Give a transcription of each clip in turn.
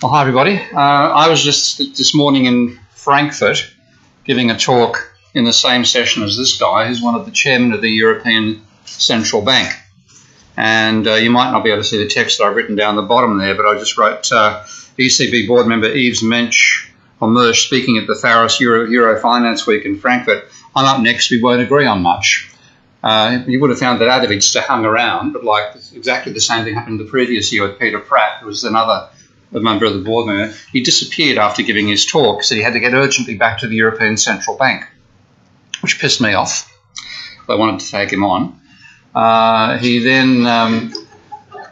Well, hi everybody. Uh, I was just this morning in Frankfurt giving a talk in the same session as this guy, who's one of the chairmen of the European Central Bank. And uh, you might not be able to see the text that I've written down the bottom there, but I just wrote uh, ECB board member Yves Mensch or Mersch speaking at the Pharos Euro, Euro Finance Week in Frankfurt. I'm up next. We won't agree on much. Uh, you would have found that Adovich hung around, but like exactly the same thing happened the previous year with Peter Praet, who was another of the board member, he disappeared after giving his talk, so he had to get urgently back to the European Central Bank, which pissed me off. I wanted to take him on. Uh, he then, um,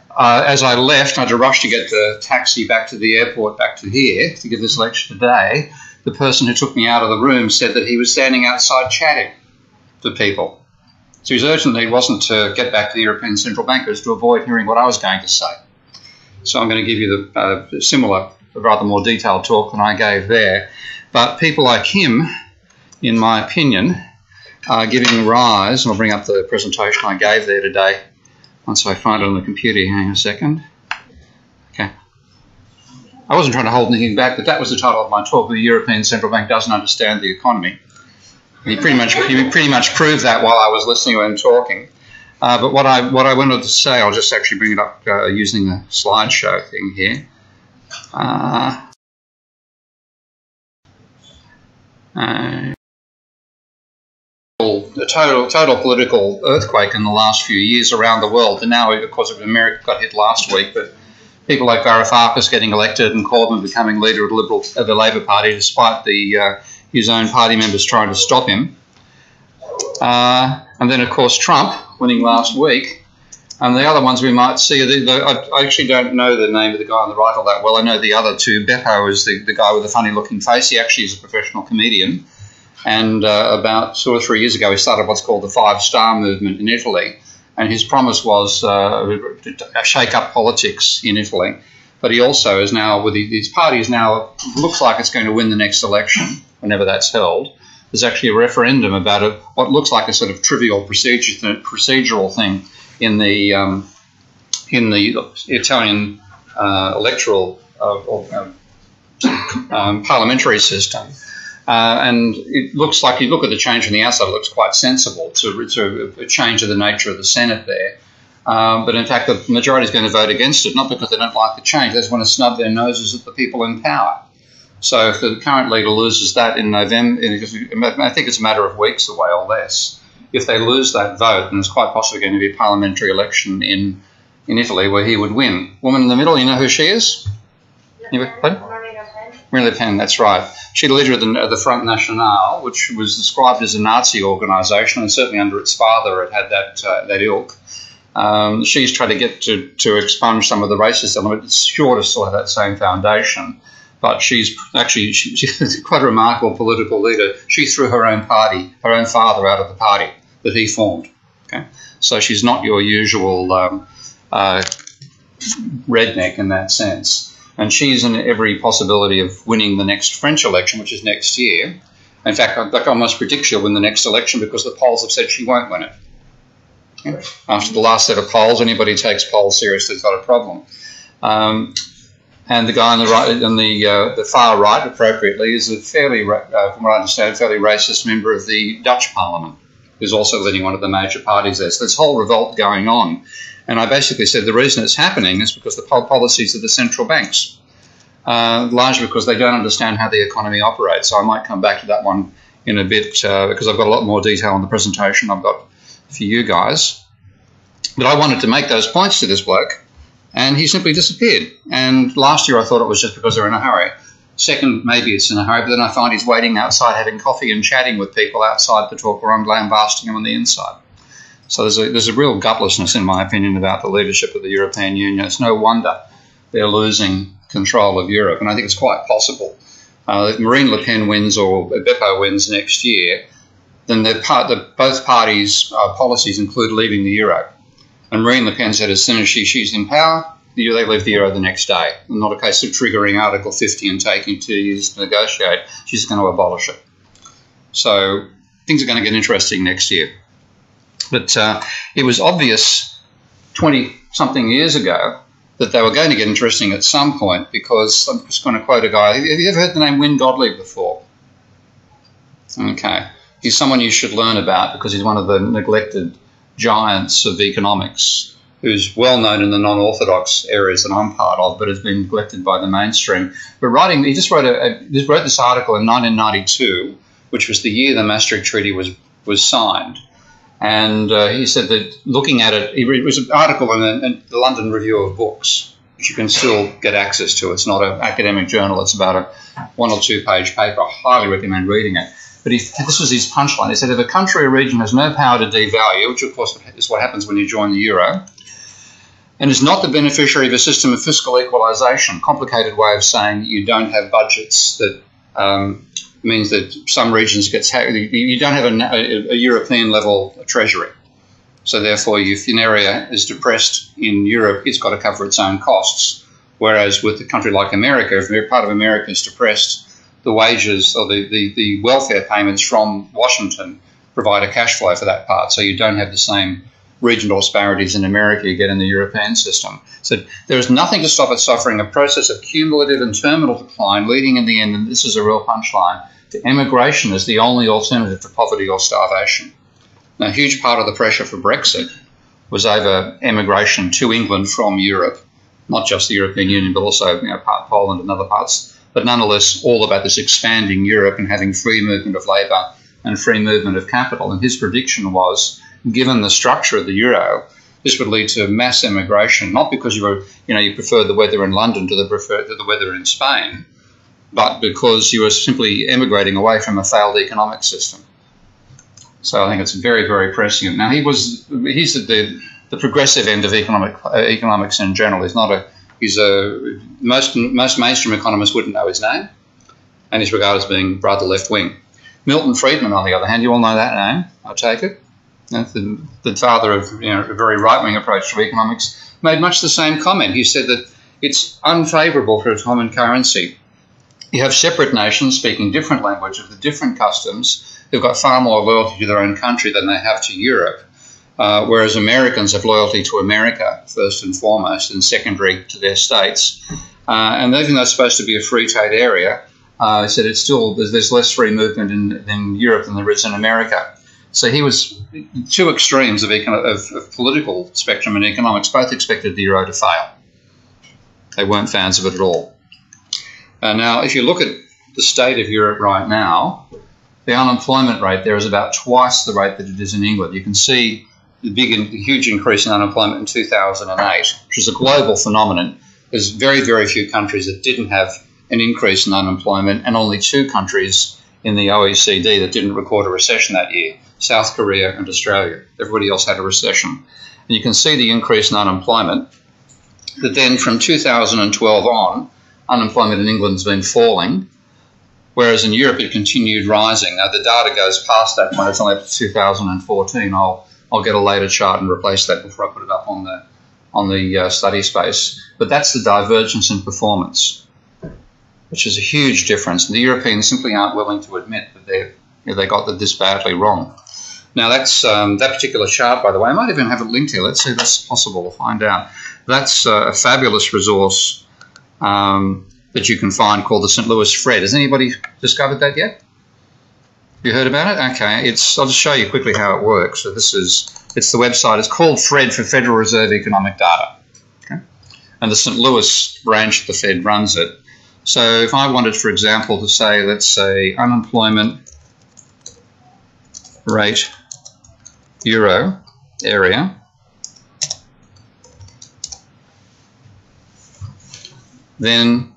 uh, as I left, I had to rush to get the taxi back to the airport, back to here, to give this lecture today. The person who took me out of the room said that he was standing outside chatting to people. So his urgently wasn't to get back to the European Central Bank, it was to avoid hearing what I was going to say. So I'm going to give you the uh, similar, rather more detailed talk than I gave there. But people like him, in my opinion, are giving rise, and I'll bring up the presentation I gave there today once I find it on the computer. Hang a second. Okay. I wasn't trying to hold anything back, but that was the title of my talk. The European Central Bank doesn't understand the economy. He pretty much he pretty much proved that while I was listening to him talking. Uh, but what I what I wanted to say, I'll just actually bring it up uh, using the slideshow thing here. Uh, the total total political earthquake in the last few years around the world, and now of course America got hit last week, but people like Varoufakis getting elected and Corbyn becoming leader of the Liberal of the Labor Party, despite the uh, his own party members trying to stop him. Uh, and then, of course, Trump winning last week. And the other ones we might see, I, actually don't know the name of the guy on the right all that well. I know the other two. Beppo is the, the guy with the funny looking face. He actually is a professional comedian. And uh, about two or three years ago, he started what's called the Five Star Movement in Italy. And his promise was uh, shake up politics in Italy. But he also is now, with his party, is now looks like it's going to win the next election, whenever that's held there's actually a referendum about a, what looks like a sort of trivial procedure, procedural thing in the um, in the Italian uh, electoral uh, or, um, um, parliamentary system. Uh, and it looks like you look at the change from the outside, it looks quite sensible to, to a change of the nature of the Senate there. Um, but in fact, the majority is going to vote against it, not because they don't like the change, they just want to snub their noses at the people in power. So if the current leader loses that in November, I think it's a matter of weeks away or less. If they lose that vote, then it's quite possibly going to be a parliamentary election in, in Italy where he would win. Woman in the middle, you know who she is? Marine Le Pen, that's right. She's the leader of the, of the, Front National, which was described as a Nazi organisation, and certainly under its father it had that, uh, that ilk. Um, she's tried to get to, to expunge some of the racist element. It's sure to still have that same foundation but she's actually she, she's quite a remarkable political leader. She threw her own party, her own father, out of the party that he formed. Okay, so she's not your usual um, uh, redneck in that sense, and she's in every possibility of winning the next French election, which is next year. In fact, I, I almost predict she'll win the next election because the polls have said she won't win it. Okay? After the last set of polls, anybody takes polls seriously has got a problem. Um, and the guy on the right, on the uh, the far right, appropriately, is a fairly, uh, from what I understand, fairly racist member of the Dutch Parliament, who's also leading one of the major parties there. So this whole revolt going on, and I basically said the reason it's happening is because the policies of the central banks, uh, largely because they don't understand how the economy operates. So I might come back to that one in a bit uh, because I've got a lot more detail on the presentation I've got for you guys. But I wanted to make those points to this bloke and he simply disappeared. And last year I thought it was just because they're in a hurry. Second, maybe it's in a hurry, but then I find he's waiting outside having coffee and chatting with people outside the talk where I'm lambasting him on the inside. So there's a, there's a real gutlessness, in my opinion, about the leadership of the European Union. It's no wonder they're losing control of Europe, and I think it's quite possible. Uh, if Marine Le Pen wins or Beppo wins next year, then part, the, both parties' uh, policies include leaving the euro. And Marine Le Pen said as soon as she, she's in power, they leave the euro the next day. Not a case of triggering Article 50 and taking two years to negotiate. She's going to abolish it. So things are going to get interesting next year. But uh, it was obvious 20 something years ago that they were going to get interesting at some point because I'm just going to quote a guy. Have you ever heard the name Wynne Godley before? Okay. He's someone you should learn about because he's one of the neglected giants of economics who's well known in the non-orthodox areas that I'm part of, but has been neglected by the mainstream. But writing, he just wrote a, a wrote this article in 1992, which was the year the Maastricht Treaty was was signed, and uh, he said that looking at it, it was an article in the, in the, London Review of Books, which you can still get access to. It's not an academic journal; it's about a one or two page paper. I highly recommend reading it. But this was his punchline. He said, if a country or region has no power to devalue, which of course is what happens when you join the euro, and is not the beneficiary of a system of fiscal equalisation, complicated way of saying you don't have budgets that um, means that some regions get you don't have a, a, European level treasury. So therefore, if an area is depressed in Europe, it's got to cover its own costs. Whereas with a country like America, if part of America is depressed, the wages or the, the, the welfare payments from Washington provide a cash flow for that part. So you don't have the same regional disparities in America you get in the European system. So there is nothing to stop it suffering a process of cumulative and terminal decline, leading in the end, and this is a real punchline, to emigration as the only alternative to poverty or starvation. Now, a huge part of the pressure for Brexit was over emigration to England from Europe, not just the European Union, but also you know, part Poland and other parts. But nonetheless, all about this expanding Europe and having free movement of labour and free movement of capital. And his prediction was given the structure of the euro, this would lead to mass emigration, not because you were, you know, you preferred the weather in London to the prefer to the weather in Spain, but because you were simply emigrating away from a failed economic system. So I think it's very, very prescient. Now he was he's at the the progressive end of economic uh, economics in general. He's not a he's a most most mainstream economists wouldn't know his name, and he's regarded as being rather left wing. Milton Friedman, on the other hand, you all know that name, I take it the, the father of you know, a very right wing approach to economics, made much the same comment. He said that it's unfavourable for a common currency. You have separate nations speaking different languages with different customs who've got far more loyalty to their own country than they have to Europe. Uh, whereas Americans have loyalty to America first and foremost, and secondary to their states. Uh, and even though it's supposed to be a free trade area, uh, he said it's still there's, less free movement in, in Europe than there is in America. So he was two extremes of, econ- of, of political spectrum and economics. Both expected the euro to fail. They weren't fans of it at all. Uh, now, if you look at the state of Europe right now, the unemployment rate there is about twice the rate that it is in England. You can see the big, huge increase in unemployment in 2008, which was a global phenomenon. There's very, very few countries that didn't have an increase in unemployment, and only two countries in the OECD that didn't record a recession that year. South Korea, and Australia. Everybody else had a recession. And you can see the increase in unemployment. But then from 2012 on, unemployment in England has been falling, whereas in Europe it continued rising. Now the data goes past that point, it's only up to 2014. I'll, I'll get a later chart and replace that before I put it up on the, on the uh, study space. But that's the divergence in performance, which is a huge difference. And the Europeans simply aren't willing to admit that they you know, they got this badly wrong. Now that's um, that particular chart, by the way. I might even have it linked here. Let's see if that's possible to find out. That's uh, a fabulous resource um, that you can find called the St. Louis FRED. Has anybody discovered that yet? You heard about it? Okay, it's. I'll just show you quickly how it works. So this is. It's the website. It's called FRED for Federal Reserve Economic Data. Okay, and the St. Louis branch of the Fed runs it. So if I wanted, for example, to say, let's say unemployment rate euro area. Then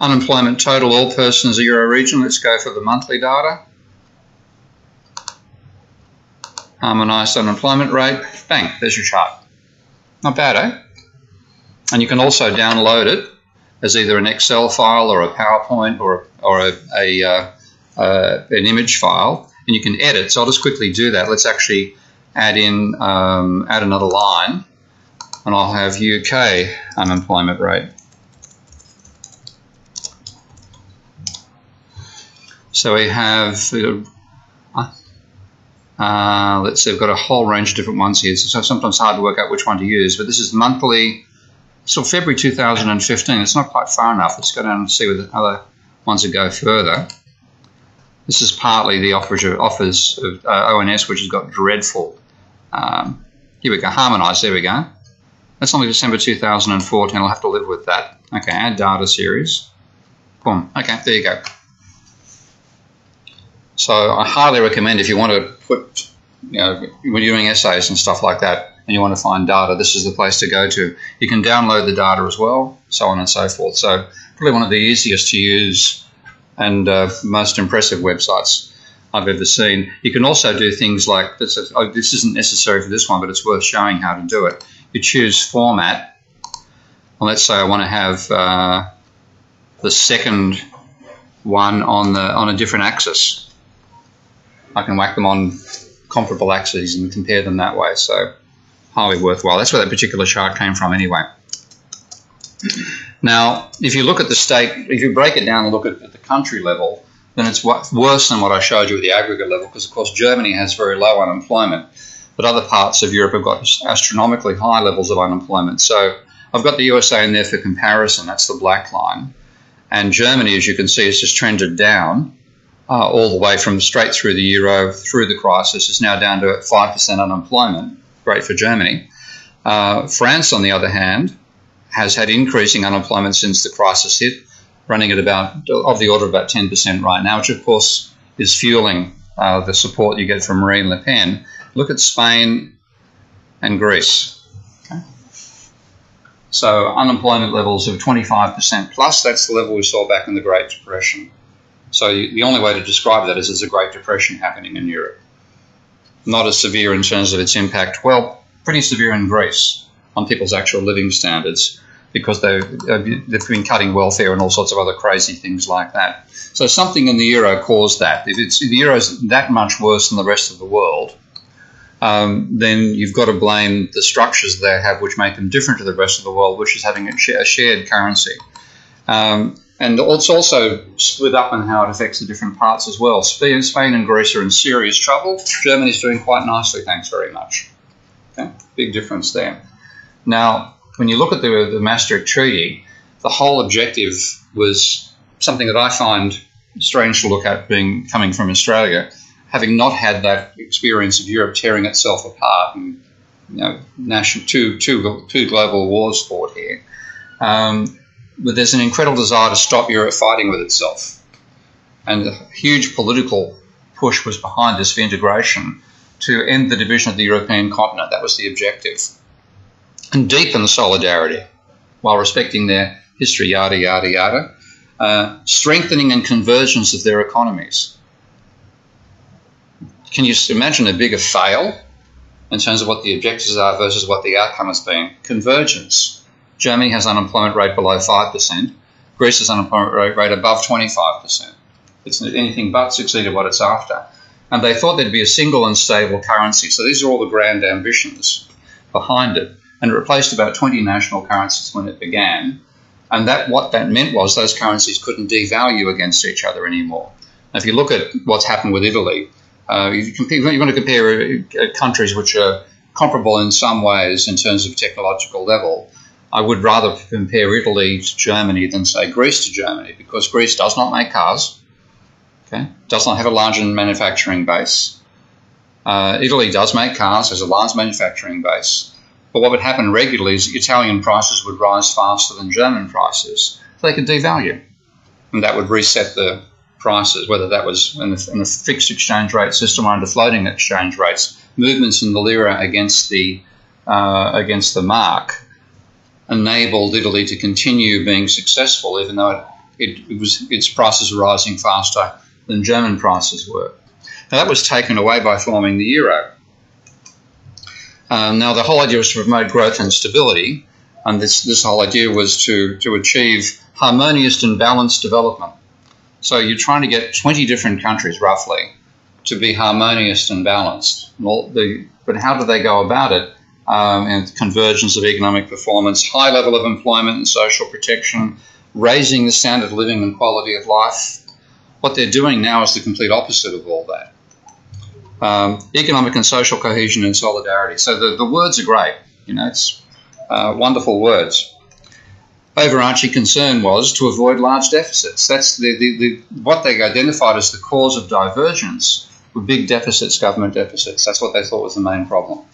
unemployment total, all persons, euro region. Let's go for the monthly data. Harmonised unemployment rate. Bang, there's your chart. Not bad, eh? And you can also download it as either an Excel file or a PowerPoint or, or a, a uh, uh, an image file and you can edit. So I'll just quickly do that. Let's actually add in, um, add another line, and I'll have UK unemployment rate. So we have, uh, uh, let's see, we've got a whole range of different ones here. So sometimes hard to work out which one to use, but this is monthly So February 2015, it's not quite far enough. Let's go down and see the other ones that go further. This is partly the offers of uh, ONS, which has got dreadful. Um, here we go, harmonise, there we go. That's only December 2014, I'll have to live with that. Okay, add data series. Boom, okay, there you go. So I highly recommend if you want to put, you know, when you're doing essays and stuff like that, and you want to find data, this is the place to go to. You can download the data as well, so on and so forth. So probably one of the easiest to use and uh, most impressive websites I've ever seen. You can also do things like this. Is, oh, this isn't necessary for this one, but it's worth showing how to do it. You choose format. Well, let's say I want to have uh, the second one on the on a different axis. I can whack them on comparable axes and compare them that way. So highly worthwhile. That's where that particular chart came from anyway. Now, if you look at the state, if you break it down and look at, the country level, then it's worse than what I showed you at the aggregate level because, of course, Germany has very low unemployment, but other parts of Europe have got astronomically high levels of unemployment. So I've got the USA in there for comparison. That's the black line. And Germany, as you can see, has just trended down uh, all the way from straight through the euro, through the crisis. It's now down to 5% unemployment. Great for Germany. Uh, France, on the other hand, has had increasing unemployment since the crisis hit, running at about of the order of about 10% right now, which of course is fueling uh, the support you get from Marine Le Pen. Look at Spain and Greece. Okay. So unemployment levels of 25% plus, that's the level we saw back in the Great Depression. So the only way to describe that is there's a Great Depression happening in Europe. Not as severe in terms of its impact, well, pretty severe in Greece on people's actual living standards because they, they've been cutting welfare and all sorts of other crazy things like that. So something in the euro caused that. If, it's, if the euro is that much worse than the rest of the world, um, then you've got to blame the structures they have which make them different to the rest of the world, which is having a, shared currency. Um, and it's also split up in how it affects the different parts as well. Spain, Spain and Greece are in serious trouble. Germany's doing quite nicely, thanks very much. Okay, big difference there. Now, when you look at the, the Maastricht Treaty, the whole objective was something that I find strange to look at being coming from Australia, having not had that experience of Europe tearing itself apart and you know, national, two, two, two global wars fought here. Um, but there's an incredible desire to stop Europe fighting with itself. And a huge political push was behind this for integration to end the division of the European continent. That was the objective and deepen solidarity while respecting their history, yada, yada, yada, uh, strengthening and convergence of their economies. Can you imagine a bigger fail in terms of what the objectives are versus what the outcome has been? Convergence. Germany has unemployment rate below 5%. Greece has unemployment rate, rate above 25%. It's anything but succeeded what it's after. And they thought there'd be a single and stable currency. So these are all the grand ambitions behind it and it replaced about 20 national currencies when it began. And that what that meant was those currencies couldn't devalue against each other anymore. Now, if you look at what's happened with Italy, uh, you, compare, you want to compare uh, countries which are comparable in some ways in terms of technological level. I would rather compare Italy to Germany than say Greece to Germany because Greece does not make cars, okay, does not have a large manufacturing base. Uh, Italy does make cars, has a large manufacturing base. But what would happen regularly is Italian prices would rise faster than German prices. So they could devalue. And that would reset the prices, whether that was in a, in fixed exchange rate system or under floating exchange rates. Movements in the lira against the, uh, against the mark enabled Italy to continue being successful, even though it, it, was, its prices were rising faster than German prices were. Now, that was taken away by forming the euro. Um, now, the whole idea was to promote growth and stability, and this, this whole idea was to, to achieve harmonious and balanced development. So you're trying to get 20 different countries, roughly, to be harmonious and balanced. Well, the, but how do they go about it? Um, and convergence of economic performance, high level of employment and social protection, raising the standard of living and quality of life. What they're doing now is the complete opposite of all that um, economic and social cohesion and solidarity. So the, the words are great. You know, it's uh, wonderful words. overarching concern was to avoid large deficits. That's the, the, the, what they identified as the cause of divergence were big deficits, government deficits. That's what they thought was the main problem.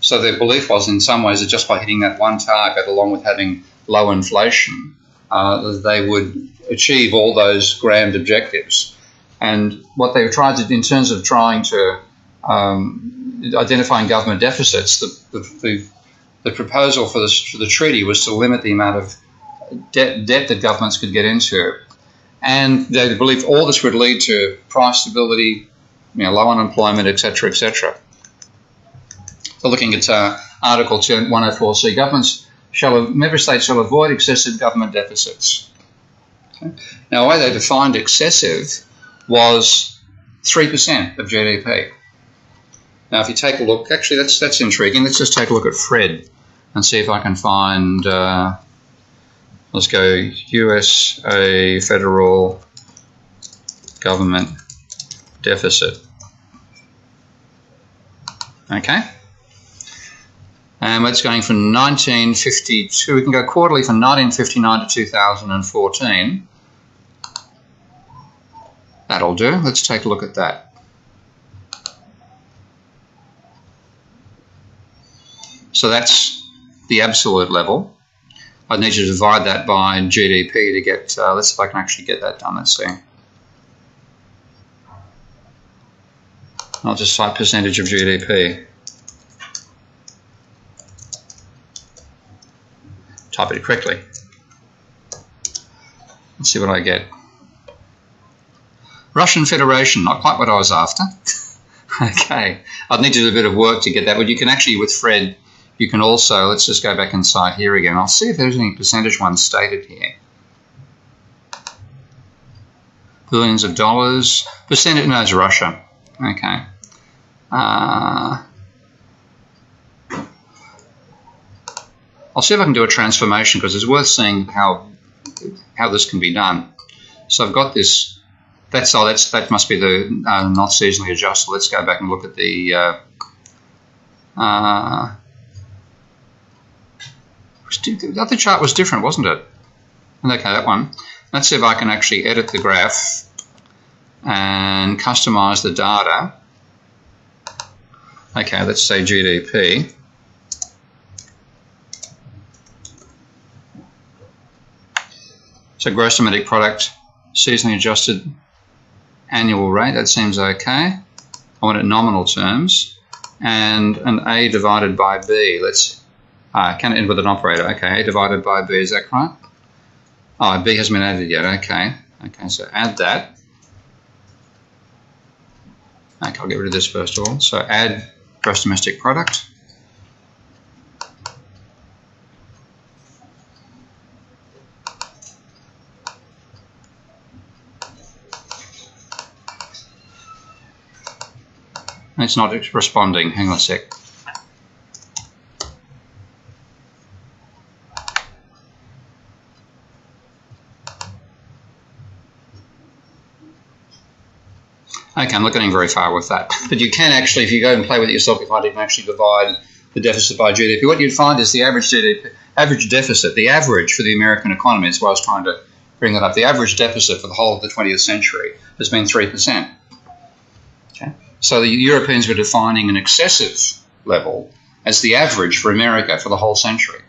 So their belief was, in some ways, that just by hitting that one target, along with having low inflation, uh, they would achieve all those grand objectives. And what they tried to, in terms of trying to um, identifying government deficits, the, the, the, the proposal for, this, for the treaty was to limit the amount of debt, debt that governments could get into. And they believed all this would lead to price stability, you know, low unemployment, etc., etc. So looking at uh, Article 104C, governments shall, member states shall avoid excessive government deficits. Okay. Now, the way they defined excessive was 3% of GDP. Now, if you take a look, actually, that's, that's intriguing. Let's just take a look at Fred and see if I can find, uh, let's go USA federal government deficit. Okay. And it's going from 1952, we can go quarterly from 1959 to 2014. That'll do. Let's take a look at that. So that's the absolute level. I need to divide that by GDP to get, uh, let's see if I can actually get that done. Let's see. I'll just cite percentage of GDP. Type it quickly. Let's see what I get. Russian Federation, not quite what I was after. okay, I'd need to do a bit of work to get that, but you can actually, with Fred, you can also, let's just go back inside here again. I'll see if there's any percentage ones stated here. Billions of dollars. Percentage, no, Russia. Okay. Uh, I'll see if I can do a transformation because it's worth seeing how how this can be done. So I've got this. That's oh, that's that must be the uh, not seasonally adjusted. Let's go back and look at the. Uh, uh, the other chart was different, wasn't it? Okay, that one. Let's see if I can actually edit the graph and customize the data. Okay, let's say GDP. So gross domestic product, seasonally adjusted annual rate, that seems okay. I want it nominal terms. And an A divided by B, let's, uh, can it end with an operator? Okay, A divided by B, is that right? Oh, B hasn't been added yet, okay. Okay, so add that. Okay, I'll get rid of this first of all. So add gross domestic product. It's not responding. Hang on a sec. Okay, I'm not getting very far with that. But you can actually, if you go and play with it yourself, you find you can actually divide the deficit by GDP. What you'd find is the average GDP, average deficit, the average for the American economy, is why I was trying to bring that up. The average deficit for the whole of the 20th century has been 3%. Okay. So the Europeans were defining an excessive level as the average for America for the whole century.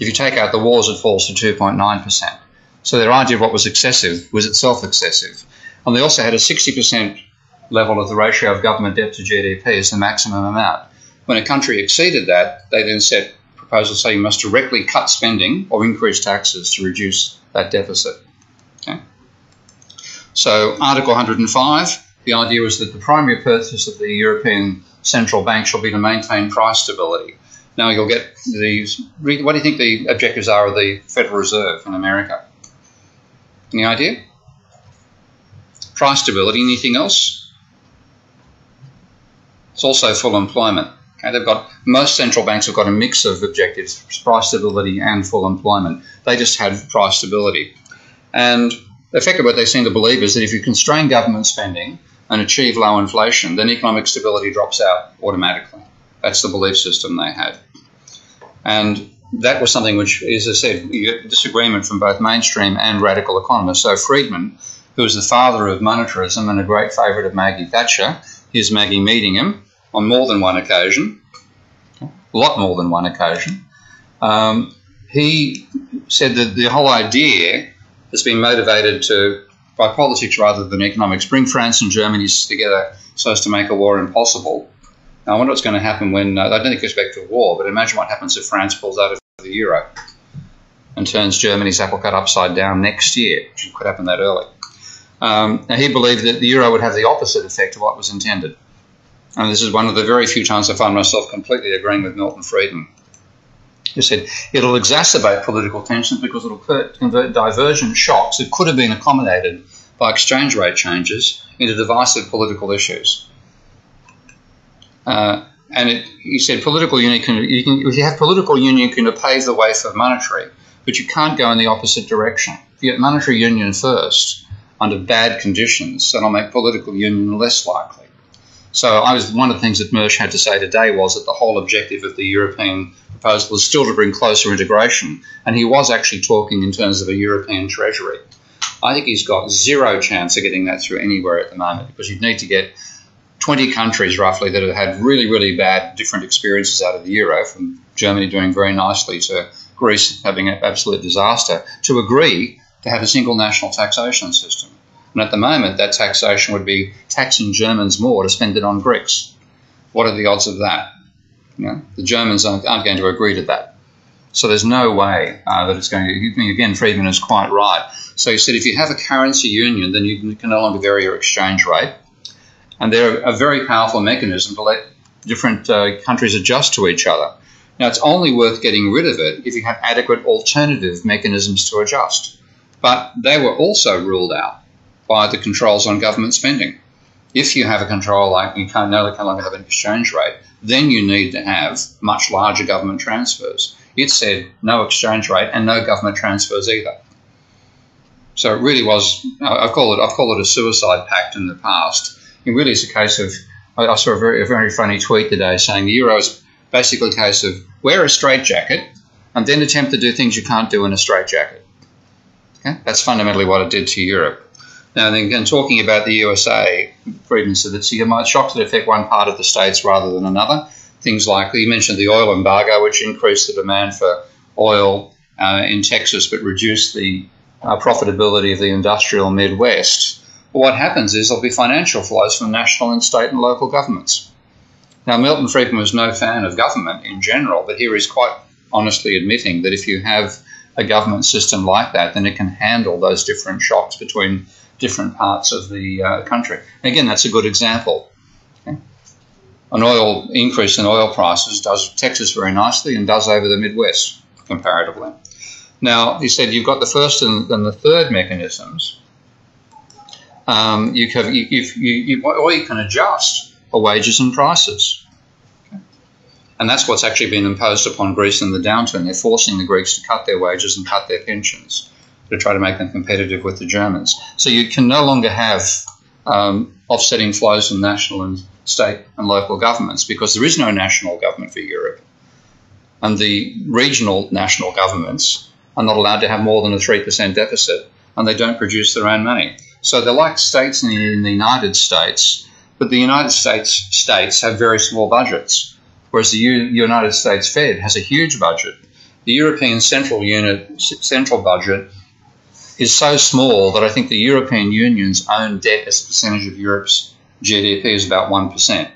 If you take out the wars, it falls to 2.9%. So their idea of what was excessive was itself excessive. And they also had a 60% level of the ratio of government debt to GDP as the maximum amount. When a country exceeded that, they then set proposals saying you must directly cut spending or increase taxes to reduce that deficit. Okay. So Article 105, the idea was that the primary purpose of the European Central Bank shall be to maintain price stability. Now you'll get these. What do you think the objectives are of the Federal Reserve in America? Any idea? Price stability. Anything else? It's also full employment. Okay, they've got most central banks have got a mix of objectives: price stability and full employment. They just had price stability, and effectively what they seem to believe is that if you constrain government spending and achieve low inflation, then economic stability drops out automatically. That's the belief system they had, and that was something which, as I said, you get disagreement from both mainstream and radical economists. So Friedman, who was the father of monetarism and a great favourite of Maggie Thatcher, here's Maggie meeting him on more than one occasion, a lot more than one occasion. Um, he said that the whole idea has been motivated to by politics rather than economics. Bring France and Germany together so as to make a war impossible. Now, I wonder what's going to happen when, uh, I don't think it's back to war, but imagine what happens if France pulls out of the euro and turns Germany's apple cart upside down next year, which could happen that early. Um, now, he believed that the euro would have the opposite effect of what was intended. And this is one of the very few times I find myself completely agreeing with Milton Friedman. He said it'll exacerbate political tensions because it'll convert divergent shocks that could have been accommodated by exchange rate changes into divisive political issues. Uh, and it, he said political union can, you can, if you have political union, you can pave the way for monetary, but you can't go in the opposite direction. If you get monetary union first under bad conditions, that'll make political union less likely. So I was one of the things that Mersch had to say today was that the whole objective of the European proposal is still to bring closer integration, and he was actually talking in terms of a European treasury. I think he's got zero chance of getting that through anywhere at the moment because you'd need to get 20 countries roughly that have had really, really bad different experiences out of the euro, from Germany doing very nicely to Greece having an absolute disaster, to agree to have a single national taxation system. And at the moment, that taxation would be taxing Germans more to spend it on Greeks. What are the odds of that? You know, the Germans aren't, aren't, going to agree to that. So there's no way uh, that it's going to. Again, Friedman is quite right. So he said if you have a currency union, then you can no longer vary your exchange rate. And they're a very powerful mechanism to let different uh, countries adjust to each other. Now, it's only worth getting rid of it if you have adequate alternative mechanisms to adjust. But they were also ruled out by the controls on government spending. If you have a control like you can't no longer have an exchange rate, then you need to have much larger government transfers. It said no exchange rate and no government transfers either. So it really was. I've called it. I've called it a suicide pact in the past. It really is a case of. I saw a very, a very funny tweet today saying the euro is basically a case of wear a straitjacket and then attempt to do things you can't do in a straitjacket. Okay? That's fundamentally what it did to Europe. Now, then, talking about the USA, Friedman said that you might shocks that affect one part of the states rather than another. Things like you mentioned the oil embargo, which increased the demand for oil uh, in Texas but reduced the uh, profitability of the industrial Midwest. But what happens is there'll be financial flows from national and state and local governments. Now, Milton Friedman was no fan of government in general, but here he's quite honestly admitting that if you have a government system like that, then it can handle those different shocks between different parts of the uh, country. And again, that's a good example. Okay? An oil increase in oil prices does Texas very nicely and does over the Midwest comparatively. Now, he said you've got the first and, and the third mechanisms. Um, you, can, you, you, you, or you can adjust for wages and prices. And that's what's actually been imposed upon Greece in the downturn. They're forcing the Greeks to cut their wages and cut their pensions to try to make them competitive with the Germans. So you can no longer have um, offsetting flows from national and state and local governments because there is no national government for Europe. And the regional national governments are not allowed to have more than a 3% deficit and they don't produce their own money. So they're like states in the, in the United States, but the United States states have very small budgets, whereas the U- United States Fed has a huge budget. The European Central Unit central budget is so small that I think the European Union's own debt as a percentage of Europe's GDP is about 1%.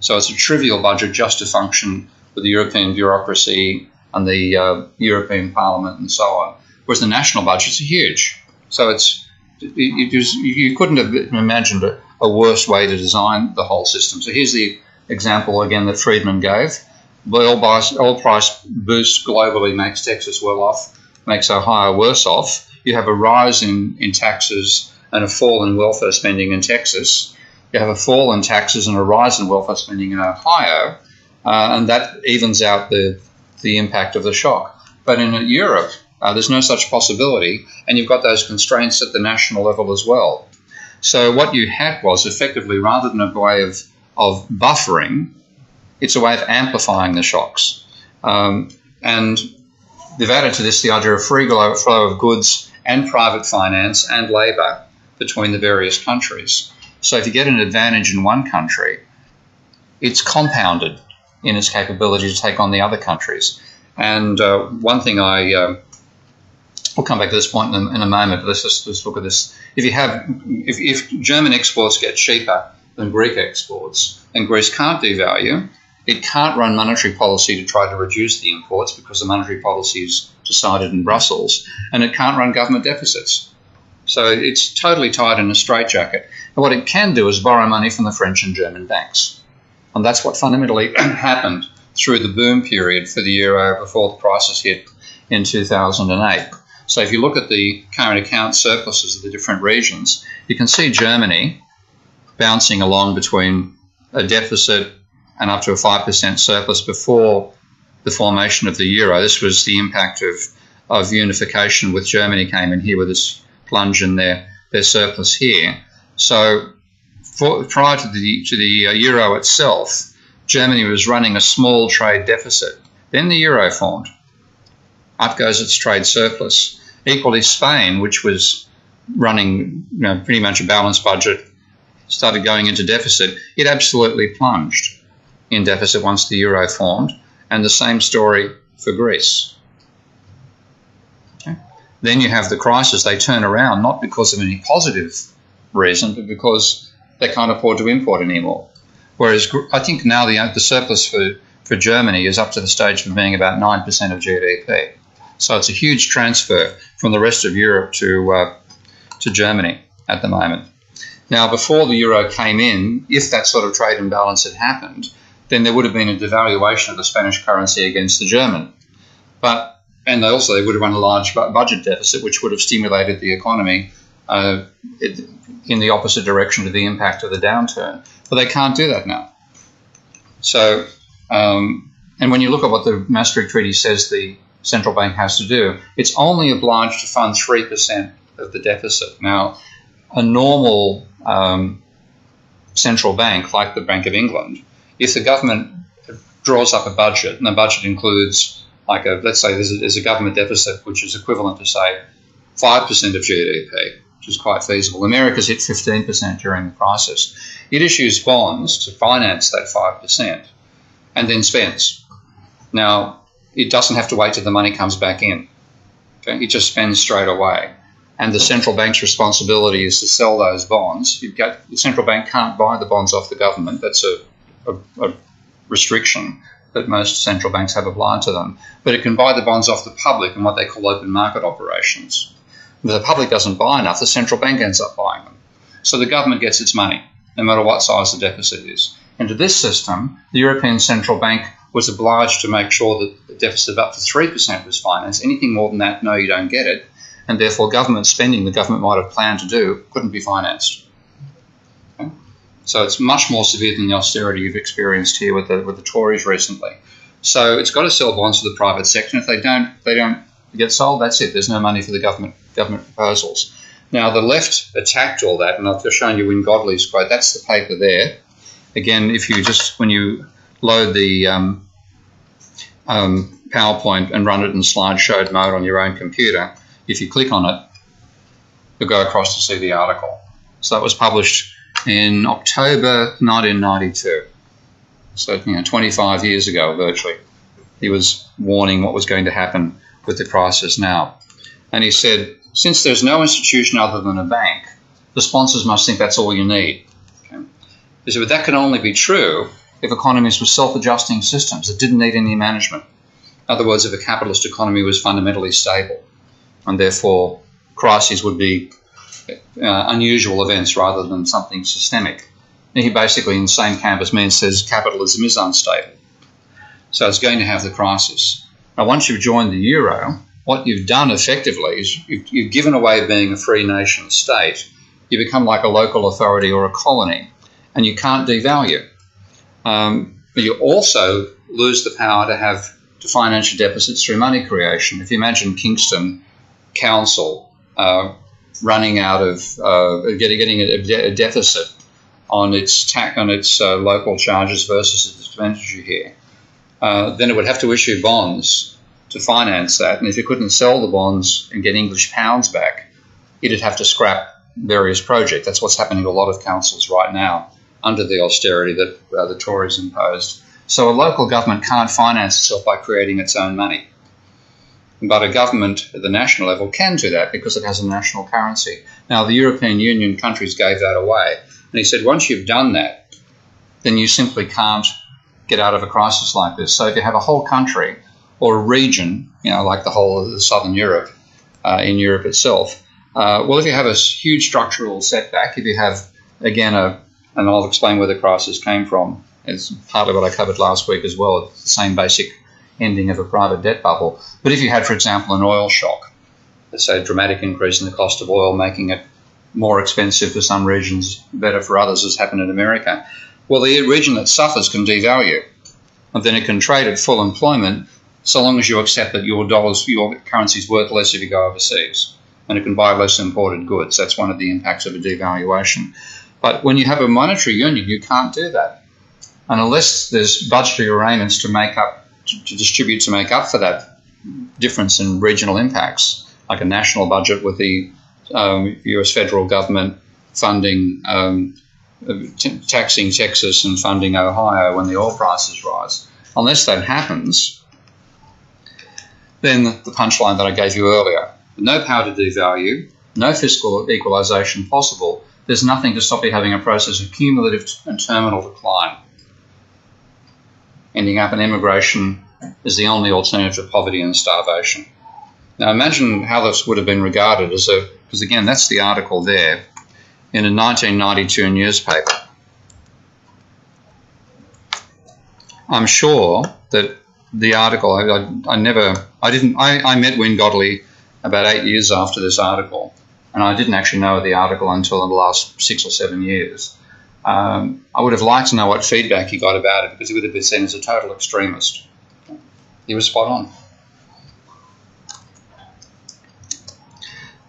So it's a trivial budget just to function with the European bureaucracy and the uh, European Parliament and so on. Whereas the national budgets are huge. So it's it, you couldn't have imagined a, a worse way to design the whole system. So here's the example again that Friedman gave. The oil oil price boost globally makes Texas well off, makes Ohio worse off you have a rise in, in taxes and a fall in welfare spending in Texas. You have a fall in taxes and a rise in welfare spending in Ohio, uh, and that evens out the, the impact of the shock. But in Europe, uh, there's no such possibility, and you've got those constraints at the national level as well. So what you had was effectively, rather than a way of, of buffering, it's a way of amplifying the shocks. Um, And they've added to this the idea of free flow of goods and private finance and labour between the various countries. So if you get an advantage in one country, it's compounded in its capability to take on the other countries. And uh, one thing I uh, we'll come back to this point in a, in a moment. But let's just, just, look at this. If you have, if, if German exports get cheaper than Greek exports, and Greece can't devalue, it can't run monetary policy to try to reduce the imports because the monetary policy is decided in Brussels, and it can't run government deficits. So it's totally tied in a straitjacket. And what it can do is borrow money from the French and German banks. And that's what fundamentally happened through the boom period for the euro before the crisis hit in 2008. So if you look at the current account surpluses of the different regions, you can see Germany bouncing along between a deficit and up to a 5% surplus before the formation of the euro. This was the impact of, of unification with Germany came in here with this plunge in their, their surplus here. So for, prior to the, to the uh, euro itself, Germany was running a small trade deficit. Then the euro formed. Up goes its trade surplus. Equally, Spain, which was running you know, pretty much a balanced budget, started going into deficit. It absolutely plunged in deficit once the euro formed, and the same story for Greece. Okay. Then you have the crisis. They turn around not because of any positive reason, but because they can't afford to import anymore. Whereas I think now the, the surplus for, for Germany is up to the stage of being about 9% of GDP. So it's a huge transfer from the rest of Europe to, uh, to Germany at the moment. Now, before the euro came in, if that sort of trade imbalance had happened, then there would have been a devaluation of the Spanish currency against the German. But and they also they would have run a large budget deficit, which would have stimulated the economy uh, in the opposite direction to the impact of the downturn. But they can't do that now. So, um, and when you look at what the Maastricht Treaty says the central bank has to do, it's only obliged to fund 3% of the deficit. Now, a normal um, central bank, like the Bank of England, if the government draws up a budget, and the budget includes, like, a, let's say there's a, there's a government deficit which is equivalent to, say, 5% of GDP, which is quite feasible. America's hit 15% during the crisis. It issues bonds to finance that 5% and then spends. Now, it doesn't have to wait till the money comes back in. Okay? It just spends straight away. And the central bank's responsibility is to sell those bonds. Got, the central bank can't buy the bonds off the government. That's a, a, a restriction that most central banks have applied to them. But it can buy the bonds off the public in what they call open market operations. If the public doesn't buy enough, the central bank ends up buying them. So the government gets its money, no matter what size the deficit is. Into this system, the European Central Bank was obliged to make sure that the deficit of up to 3% was financed. Anything more than that, no, you don't get it. And therefore, government spending the government might have planned to do couldn't be financed. So it's much more severe than the austerity you've experienced here with the, with the Tories recently. So it's got to sell bonds to the private sector. If they don't, they don't get sold. That's it. There's no money for the government government proposals. Now the left attacked all that, and I've just shown you Wynne Godley's quote. That's the paper there. Again, if you just when you load the um, um, PowerPoint and run it in slideshow mode on your own computer, if you click on it, you'll go across to see the article. So that was published in October 1992. So, you know, 25 years ago, virtually. He was warning what was going to happen with the crisis now. And he said, since there's no institution other than a bank, the sponsors must think that's all you need. Okay? He said, but that can only be true if economies were self-adjusting systems that didn't need any management. In other words, if a capitalist economy was fundamentally stable, and therefore crises would be uh, unusual events rather than something systemic. And he basically, in the same camp as me, says capitalism is unstable. So it's going to have the crisis. Now, once you've joined the euro, what you've done effectively is you've, you've given away being a free nation state. You become like a local authority or a colony, and you can't devalue. Um, but you also lose the power to have to financial deficits through money creation. If you imagine Kingston Council uh, running out of uh, getting, getting a, a, deficit on its tax on its uh, local charges versus its expenditure here, uh, then it would have to issue bonds to finance that. And if it couldn't sell the bonds and get English pounds back, it'd have to scrap various projects. That's what's happening to a lot of councils right now under the austerity that uh, the Tories imposed. So a local government can't finance itself by creating its own money. But a government at the national level can do that because it has a national currency. Now, the European Union countries gave that away. And he said, once you've done that, then you simply can't get out of a crisis like this. So if you have a whole country or a region, you know, like the whole of southern Europe, uh, in Europe itself, uh, well, if you have a huge structural setback, if you have, again, a, and I'll explain where the crisis came from, it's partly what I covered last week as well, the same basic ending of a private debt bubble. But if you had, for example, an oil shock, say a dramatic increase in the cost of oil, making it more expensive for some regions, better for others, as happened in America, well, the region that suffers can devalue. And then it can trade at full employment so long as you accept that your dollars, your currency is worth less if you go overseas. And it can buy less imported goods. That's one of the impacts of a devaluation. But when you have a monetary union, you can't do that. And unless there's budgetary arrangements to make up, to, distribute to make up for that difference in regional impacts, like a national budget with the um, US federal government funding, um, taxing Texas and funding Ohio when the oil prices rise. Unless that happens, then the punchline that I gave you earlier no power to devalue, no fiscal equalisation possible, there's nothing to stop you having a process of cumulative and terminal decline. Ending up in emigration is the only alternative to poverty and starvation. Now imagine how this would have been regarded as a, because again, that's the article there in a 1992 newspaper. I'm sure that the article, I, I, I never, I didn't, I, I met Wynne Godley about eight years after this article, and I didn't actually know the article until in the last six or seven years. Um, I would have liked to know what feedback he got about it because he would have been seen as a total extremist. He was spot on.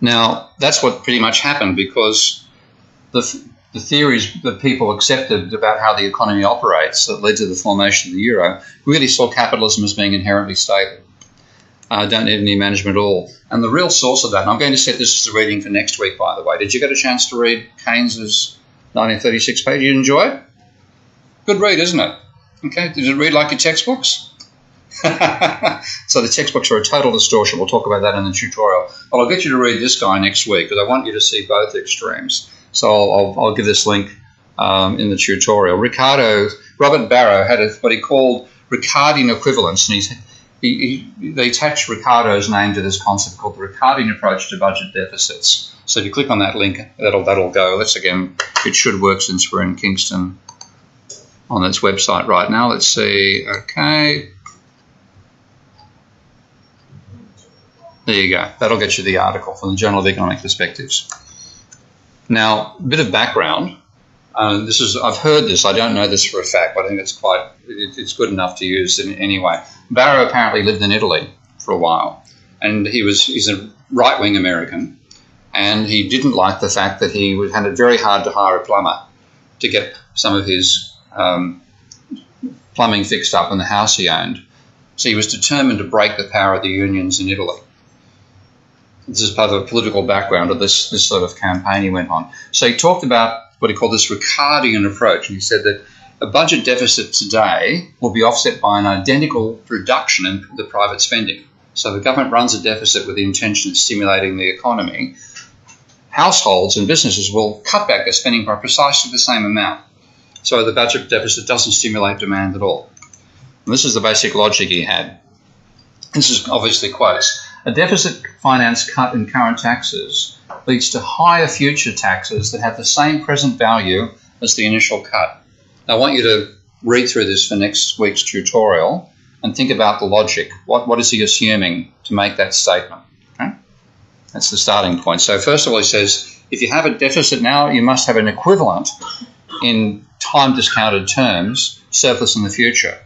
Now, that's what pretty much happened because the, the theories that people accepted about how the economy operates that led to the formation of the euro really saw capitalism as being inherently stable. Uh, don't need any management at all. And the real source of that, and I'm going to set this as a reading for next week, by the way. Did you get a chance to read Keynes's 1936 page? You enjoy it? Good read, isn't it? Okay, did it read like your textbooks? so the textbooks are a total distortion. We'll talk about that in the tutorial. But I'll get you to read this guy next week because I want you to see both extremes. So I'll, I'll, I'll give this link um, in the tutorial. Ricardo, Robert Barro had a, what he called Ricardian equivalence, and he's, he, he, they attached Ricardo's name to this concept called the Ricardian approach to budget deficits. So if you click on that link, that'll that'll go. Let's again, it should work since we're in Kingston on its website right now. Let's see. Okay. There you go. That'll get you the article from the Journal of Economic Perspectives. Now, a bit of background. Uh, this is I've heard this. I don't know this for a fact, but I think it's quite it, it's good enough to use in anyway. Barro apparently lived in Italy for a while, and he was he's a right wing American, and he didn't like the fact that he had it very hard to hire a plumber to get some of his um, plumbing fixed up in the house he owned. So he was determined to break the power of the unions in Italy this is part of the political background of this, this sort of campaign he went on. So he talked about what he called this Ricardian approach, and he said that a budget deficit today will be offset by an identical reduction in the private spending. So the government runs a deficit with the intention of stimulating the economy. Households and businesses will cut back their spending by precisely the same amount. So the budget deficit doesn't stimulate demand at all. And this is the basic logic he had. This is obviously quotes. A deficit finance cut in current taxes leads to higher future taxes that have the same present value as the initial cut. I want you to read through this for next week's tutorial and think about the logic. What, what is he assuming to make that statement? Okay? That's the starting point. So, first of all, he says if you have a deficit now, you must have an equivalent in time discounted terms, surplus in the future.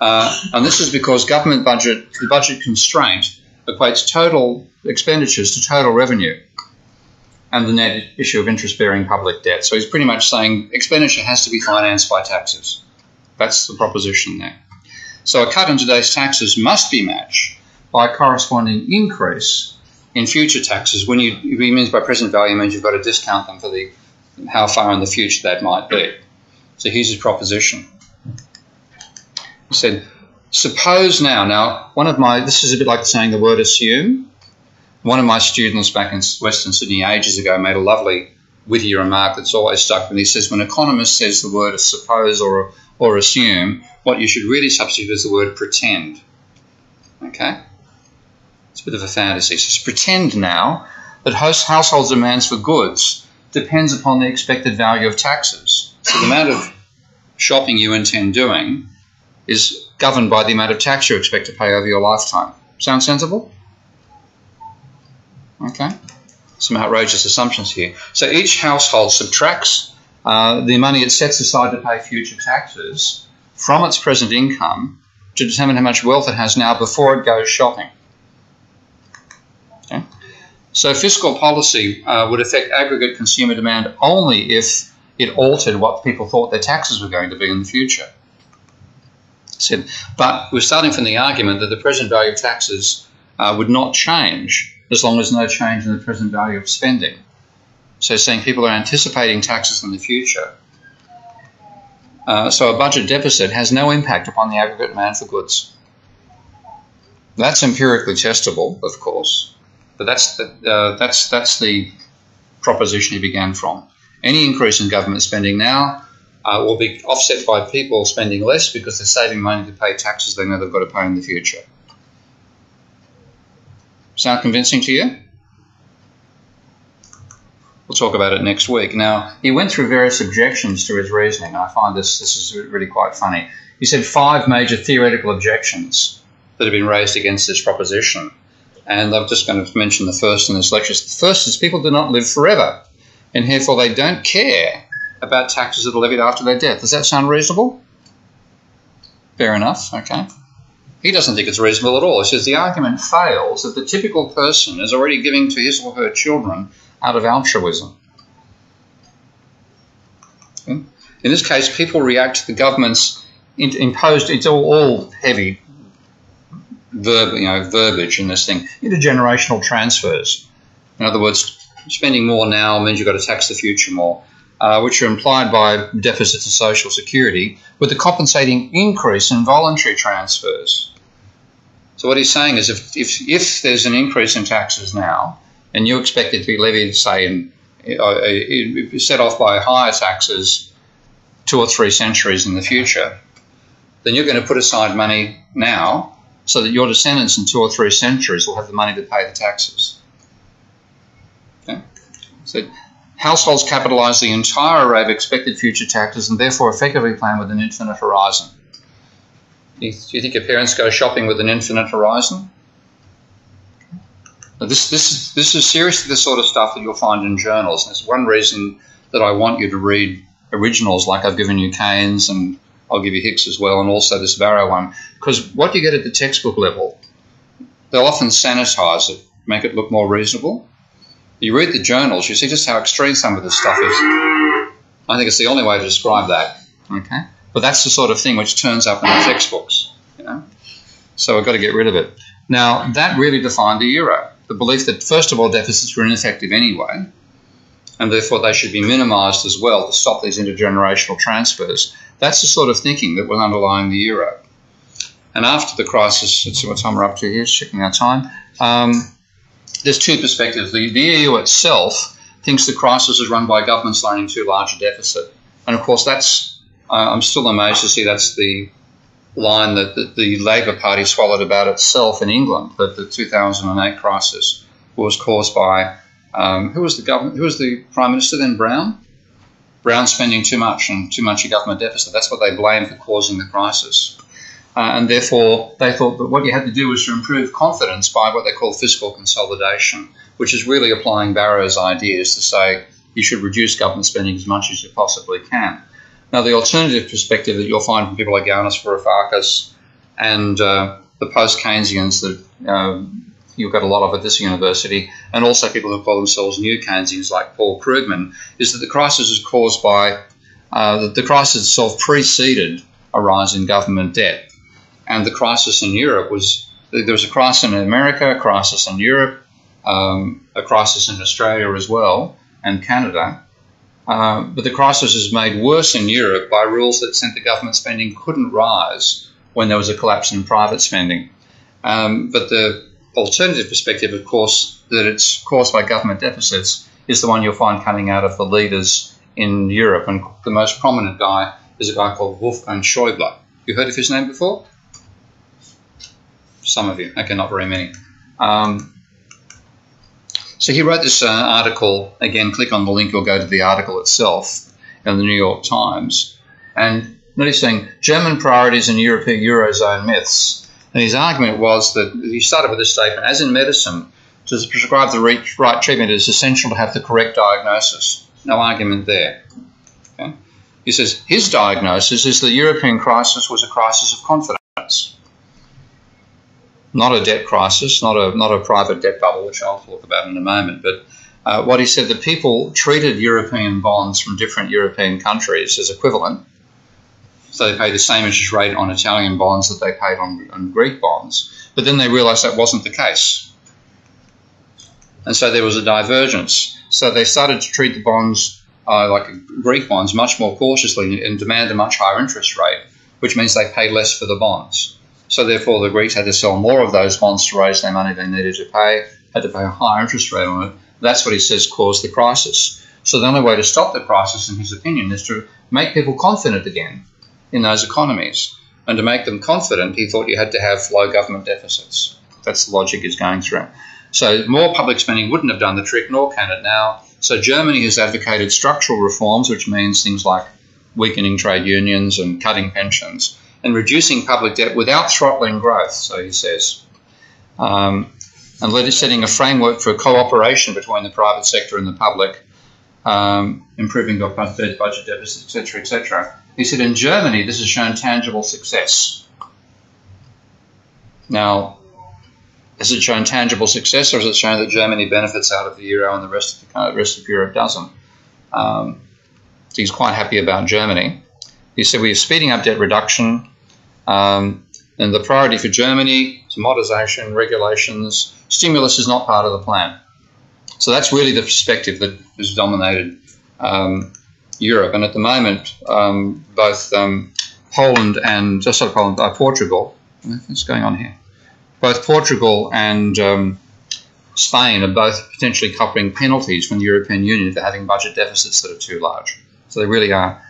Uh, and this is because government budget, the budget constraint equates total expenditures to total revenue and the net issue of interest bearing public debt. So he's pretty much saying expenditure has to be financed by taxes. That's the proposition there. So a cut in today's taxes must be matched by a corresponding increase in future taxes. When you, he means by present value means you've got to discount them for the how far in the future that might be. So here's his proposition. He said, suppose now, now one of my, this is a bit like saying the word assume. One of my students back in Western Sydney ages ago made a lovely witty remark that's always stuck with me. He says, when an economist says the word suppose or, or assume, what you should really substitute is the word pretend. Okay? It's a bit of a fantasy. So pretend now that household demands for goods depends upon the expected value of taxes. So the amount of shopping you intend doing is governed by the amount of tax you expect to pay over your lifetime. Sound sensible? Okay. Some outrageous assumptions here. So each household subtracts uh, the money it sets aside to pay future taxes from its present income to determine how much wealth it has now before it goes shopping. Okay. So fiscal policy uh, would affect aggregate consumer demand only if it altered what people thought their taxes were going to be in the future. Said, but we're starting from the argument that the present value of taxes uh, would not change as long as no change in the present value of spending. So saying people are anticipating taxes in the future. Uh, so a budget deficit has no impact upon the aggregate demand for goods. That's empirically testable, of course, but that's the, uh, that's that's the proposition he began from. Any increase in government spending now uh, will be offset by people spending less because they're saving money to pay taxes they know they've got to pay in the future. Sound convincing to you? We'll talk about it next week. Now, he went through various objections to his reasoning. I find this this is really quite funny. He said five major theoretical objections that have been raised against this proposition. And I'm just going to mention the first in this lecture. The first is people do not live forever, and therefore they don't care about taxes that are levied after their death. Does that sound reasonable? Fair enough, okay. He doesn't think it's reasonable at all. He says the argument fails that the typical person is already giving to his or her children out of altruism. Okay. In this case, people react to the government's imposed, it's all, all heavy verb, you know, verbiage in this thing, intergenerational transfers. In other words, spending more now means you've got to tax the future more, uh, which are implied by deficits of social security, with the compensating increase in voluntary transfers. So what he's saying is if, if, if there's an increase in taxes now, and you expect it to be levied, say, in, uh, set off by higher taxes two or three centuries in the future, then you're going to put aside money now so that your descendants in two or three centuries will have the money to pay the taxes. Okay? So households capitalise the entire array of expected future taxes and therefore effectively plan with an infinite horizon. Do you, think your parents go shopping with an infinite horizon? Now this, this, is, this is seriously the sort of stuff that you'll find in journals. And it's one reason that I want you to read originals like I've given you Keynes and I'll give you Hicks as well, and also this Barro one. Because what you get at the textbook level, they'll often sanitize it, make it look more reasonable. You read the journals, you see just how extreme some of this stuff is. I think it's the only way to describe that. Okay, but that's the sort of thing which turns up in the textbooks. You know, so we've got to get rid of it. Now that really defined the euro. The belief that first of all deficits were ineffective anyway, and therefore they should be minimised as well to stop these intergenerational transfers. That's the sort of thinking that was underlying the euro. And after the crisis, let's see what time we're up to here, checking our time. Um, there's two perspectives. The, the EU itself thinks the crisis is run by governments running too large a deficit. And of course, that's, uh, I'm still amazed to see that's the line that the, the Labour Party swallowed about itself in England, that the 2008 crisis was caused by, um, who was the government, who was the Prime Minister then, Brown? Brown spending too much and too much a government deficit. That's what they blame for causing the crisis. Uh, and therefore, they thought that what you had to do was to improve confidence by what they call fiscal consolidation, which is really applying Barro's ideas to say you should reduce government spending as much as you possibly can. Now, the alternative perspective that you'll find from people like Yanis Varoufakis and uh, the post-Keynesians that uh, you've got a lot of at this university, and also people who call themselves new Keynesians like Paul Krugman, is that the crisis is caused by uh, the, the crisis itself preceded a rise in government debt, and the crisis in Europe was there was a crisis in America, a crisis in Europe, um, a crisis in Australia as well, and Canada. Uh, but the crisis is made worse in Europe by rules that said the government spending couldn't rise when there was a collapse in private spending. Um, but the alternative perspective, of course, that it's caused by government deficits is the one you'll find coming out of the leaders in Europe. And the most prominent guy is a guy called Wolfgang Schäuble. You heard of his name before? Some of you. Okay, not very many. Um, so he wrote this uh, article. Again, click on the link or go to the article itself in the New York Times. And notice saying German priorities and European Eurozone myths. And his argument was that he started with this statement as in medicine, to prescribe the right treatment, it is essential to have the correct diagnosis. No argument there. Okay? He says his diagnosis is the European crisis was a crisis of confidence, not a debt crisis, not a not a private debt bubble, which I'll talk about in a moment. But uh, what he said, the people treated European bonds from different European countries as equivalent. So they paid the same interest rate on Italian bonds that they paid on, on Greek bonds. But then they realised that wasn't the case. And so there was a divergence. So they started to treat the bonds uh, like Greek bonds much more cautiously and demand a much higher interest rate, which means they paid less for the bonds. So therefore, the Greeks had to sell more of those bonds to raise their money they needed to pay, had to pay a higher interest rate on it. That's what he says caused the crisis. So the only way to stop the crisis, in his opinion, is to make people confident again in those economies. And to make them confident, he thought you had to have low government deficits. That's the logic he's going through. So more public spending wouldn't have done the trick, nor can it now. So Germany has advocated structural reforms, which means things like weakening trade unions and cutting pensions and reducing public debt without throttling growth, so he says. Um, and setting a framework for cooperation between the private sector and the public, um, improving budget deficits, etc., etc. He said in Germany this has shown tangible success. Now, has it shown tangible success, or has it shown that Germany benefits out of the euro and the rest of the rest of Europe doesn't? Um, he's quite happy about Germany. He said we are speeding up debt reduction, um, and the priority for Germany is modernisation, regulations. Stimulus is not part of the plan. So that's really the perspective that has dominated um, Europe. And at the moment, um, both um, Poland and just uh, Poland, uh, Portugal. What's going on here? both Portugal and um, Spain are both potentially covering penalties from the European Union for having budget deficits that are too large. So they really are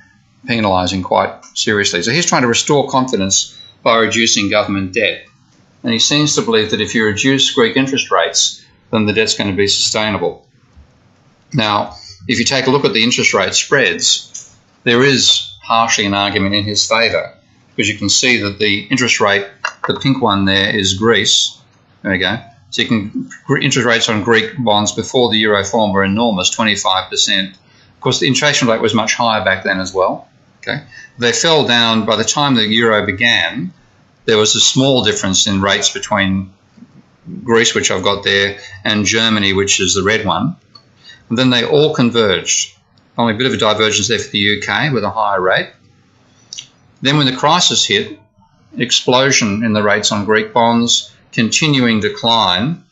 penalising quite seriously. So he's trying to restore confidence by reducing government debt. And he seems to believe that if you reduce Greek interest rates, then the debt's going to be sustainable. Now, if you take a look at the interest rate spreads, there is partially an argument in his favour because you can see that the interest rate, the pink one there is Greece. There we go. So you can interest rates on Greek bonds before the euro form were enormous, 25%. Course, the inflation rate was much higher back then as well. Okay, they fell down by the time the euro began. There was a small difference in rates between Greece, which I've got there, and Germany, which is the red one. And then they all converged. Only a bit of a divergence there for the UK with a higher rate. Then, when the crisis hit, explosion in the rates on Greek bonds, continuing decline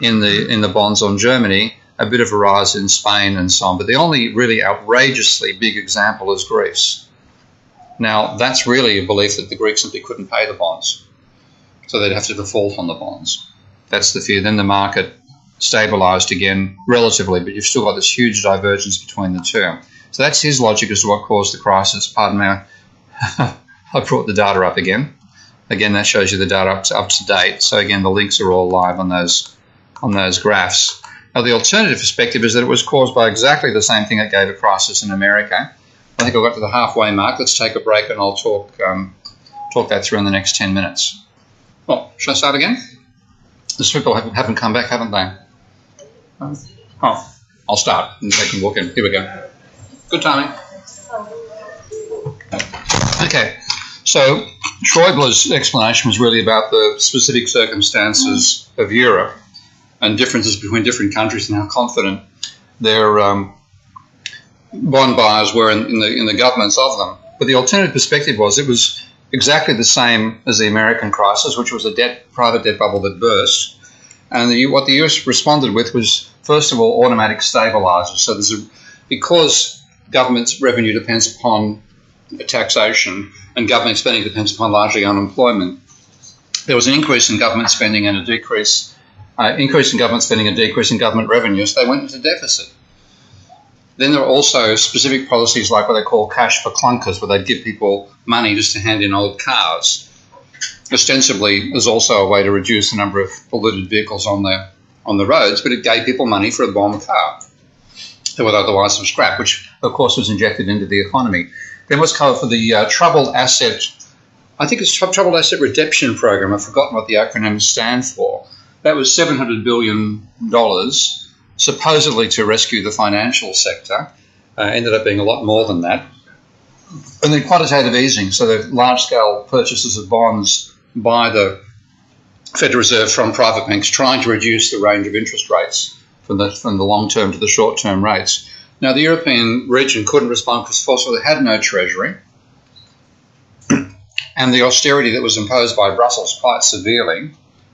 in the in the bonds on Germany, a bit of a rise in Spain and so on. But the only really outrageously big example is Greece. Now, that's really a belief that the Greeks simply couldn't pay the bonds, so they'd have to default on the bonds. That's the fear. Then the market stabilised again relatively, but you've still got this huge divergence between the two. So that's his logic as to what caused the crisis. Pardon me, I brought the data up again. Again, that shows you the data up to, up to date. So again, the links are all live on those on those graphs. Now, the alternative perspective is that it was caused by exactly the same thing that gave a crisis in America. I think I got to the halfway mark. Let's take a break and I'll talk um, talk that through in the next 10 minutes. Well, should I start again? The people haven't, haven't come back, haven't they? Oh, I'll start and they can walk in. Here we go. Good timing. Okay, so Schäuble's explanation was really about the specific circumstances of Europe and differences between different countries and how confident their um, bond buyers were in, in, the, in the governments of them. But the alternative perspective was it was exactly the same as the American crisis, which was a debt, private debt bubble that burst. And the, what the US responded with was, first of all, automatic stabilizers. So there's a, because government's revenue depends upon taxation and government spending depends upon largely unemployment, there was an increase in government spending and a decrease, uh, increase in government spending and decrease in government revenues. They went into deficit. Then there are also specific policies like what they call cash for clunkers, where they'd give people money just to hand in old cars. Ostensibly, there's also a way to reduce the number of polluted vehicles on the on the roads, but it gave people money for a bomb car that would otherwise have scrap, which of course was injected into the economy. Then was covered for the uh, troubled asset, I think it's troubled asset redemption program. I've forgotten what the acronym stands for. That was seven hundred billion dollars supposedly to rescue the financial sector. Uh, ended up being a lot more than that. And then quantitative easing, so the large scale purchases of bonds by the Federal Reserve from private banks trying to reduce the range of interest rates from the, from the long term to the short term rates. Now, the European region couldn't respond because, first of all, they had no treasury. and the austerity that was imposed by Brussels quite severely,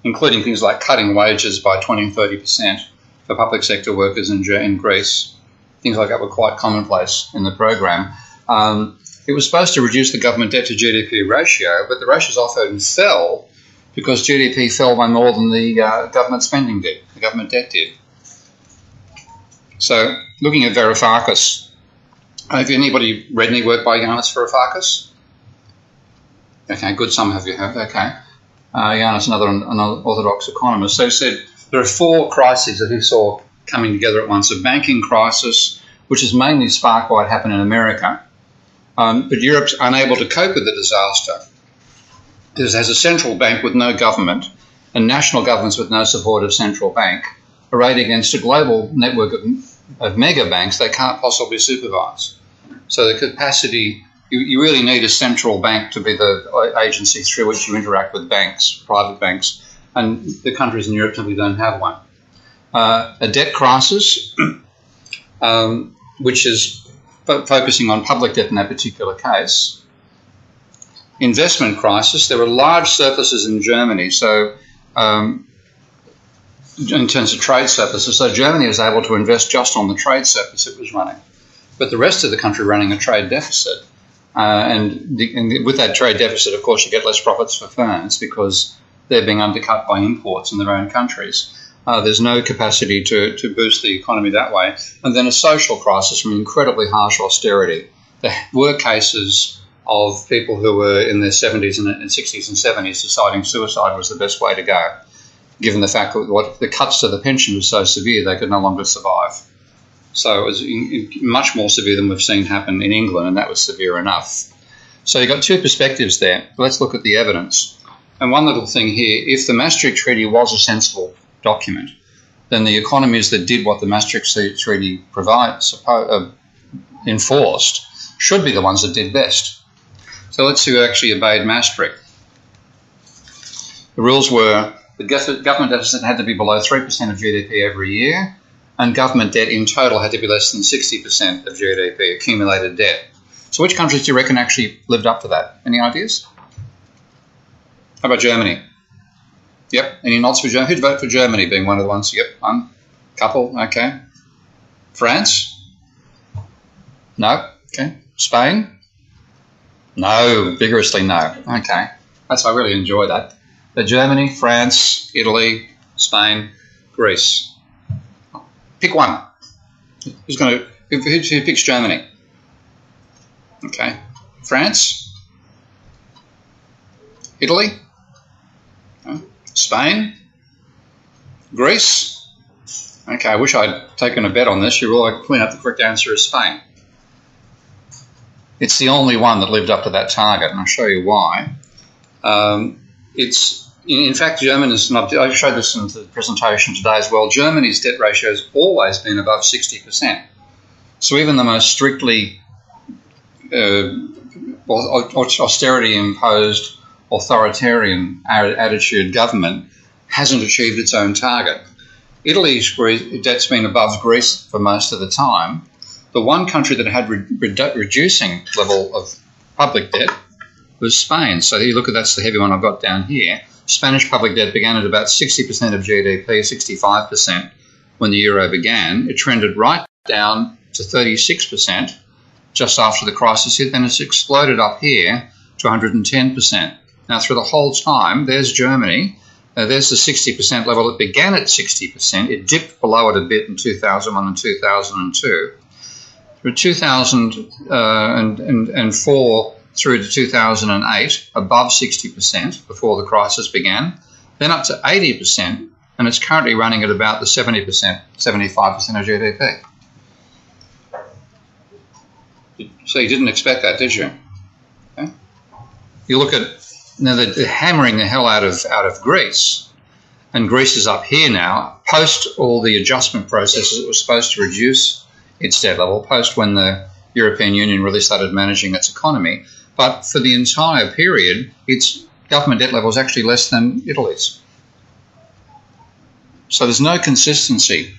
including things like cutting wages by 20 and 30 percent, for public sector workers in, in Greece. Things like that were quite commonplace in the program. Um, it was supposed to reduce the government debt to GDP ratio, but the ratios often fell because GDP fell by more than the uh, government spending did, the government debt did. So, looking at Varoufakis, have anybody read any work by Yanis Varoufakis? Okay, good. Some of you have. Okay, uh, Yanis, another, another orthodox economist, so said there are four crises that he saw coming together at once a banking crisis, which is mainly sparked by what happened in America. Um, but Europe's unable to cope with the disaster. It has a central bank with no government and national governments with no support of central bank arrayed against a global network of, of mega banks they can't possibly supervise. So the capacity, you, you really need a central bank to be the agency through which you interact with banks, private banks, and the countries in Europe simply don't have one. Uh, a debt crisis, um, which is fo- focusing on public debt in that particular case. Investment crisis. There were large surpluses in Germany, so um, in terms of trade surpluses, so Germany was able to invest just on the trade surplus it was running, but the rest of the country running a trade deficit. Uh, and, the, and, with that trade deficit, of course, you get less profits for firms because they're being undercut by imports in their own countries. Uh, there's no capacity to, to boost the economy that way. And then a social crisis from incredibly harsh austerity. There were cases of people who were in their 70s and 60s and 70s deciding suicide was the best way to go, given the fact that what the cuts to the pension was so severe they could no longer survive. So it was much more severe than we've seen happen in England, and that was severe enough. So you've got two perspectives there. Let's look at the evidence. And one little thing here if the Maastricht Treaty was a sensible document, then the economies that did what the Maastricht Treaty provides, uh, enforced should be the ones that did best. So let's see who actually obeyed Maastricht. The rules were the government deficit had to be below 3% of GDP every year, and government debt in total had to be less than 60% of GDP, accumulated debt. So, which countries do you reckon actually lived up to that? Any ideas? How about Germany? Yep. Any nods for Germany? Who'd vote for Germany being one of the ones? Yep. One. Couple. Okay. France? No. Okay. Spain? No. Vigorously no. Okay. That's I really enjoy that. But Germany, France, Italy, Spain, Greece. Pick one. Who's going to? Who, who picks Germany? Okay. France? Italy? Spain? Greece? Okay, I wish I'd taken a bet on this. You will point out the correct answer is Spain. It's the only one that lived up to that target, and I'll show you why. Um, it's in fact, Germany is not. I showed this in the presentation today as well. Germany's debt ratio has always been above 60%. So even the most strictly uh, austerity imposed authoritarian attitude government hasn't achieved its own target. Italy's debt's been above Greece for most of the time. The one country that had re- reducing level of public debt was Spain. So you look at that's the heavy one I've got down here. Spanish public debt began at about 60% of GDP, 65% when the euro began. It trended right down to 36% just after the crisis hit. Then it's exploded up here to 110%. Now, through the whole time, there's Germany. Uh, there's the 60% level. It began at 60%. It dipped below it a bit in 2001 and 2002. Through 2004 through to 2008, above 60% before the crisis began, then up to 80%, and it's currently running at about the 70%, 75% of GDP. So you didn't expect that, did you? Okay. You look at now they're hammering the hell out of out of Greece, and Greece is up here now. Post all the adjustment processes, it was supposed to reduce its debt level. Post when the European Union really started managing its economy, but for the entire period, its government debt level is actually less than Italy's. So there's no consistency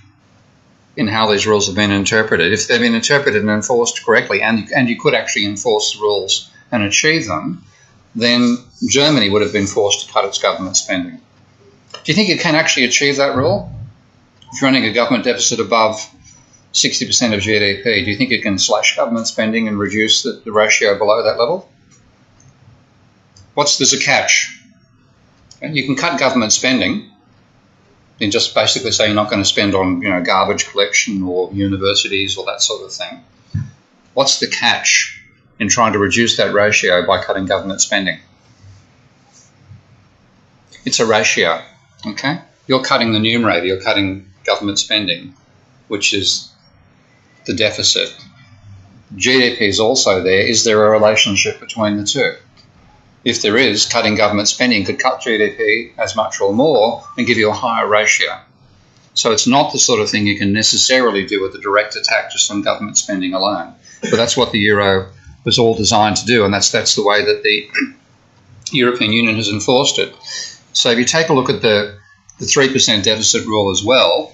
in how these rules have been interpreted. If they've been interpreted and enforced correctly, and, and you could actually enforce the rules and achieve them, then Germany would have been forced to cut its government spending. Do you think it can actually achieve that rule? If you're running a government deficit above 60% of GDP, do you think it can slash government spending and reduce the, the ratio below that level? What's there's a catch? And you can cut government spending and just basically say you're not going to spend on you know garbage collection or universities or that sort of thing. What's the catch in trying to reduce that ratio by cutting government spending? It's a ratio, okay? You're cutting the numerator, you're cutting government spending, which is the deficit. GDP is also there. Is there a relationship between the two? If there is, cutting government spending could cut GDP as much or more and give you a higher ratio. So it's not the sort of thing you can necessarily do with a direct attack just on government spending alone. But that's what the euro was all designed to do, and that's that's the way that the European Union has enforced it. So if you take a look at the the three percent deficit rule as well,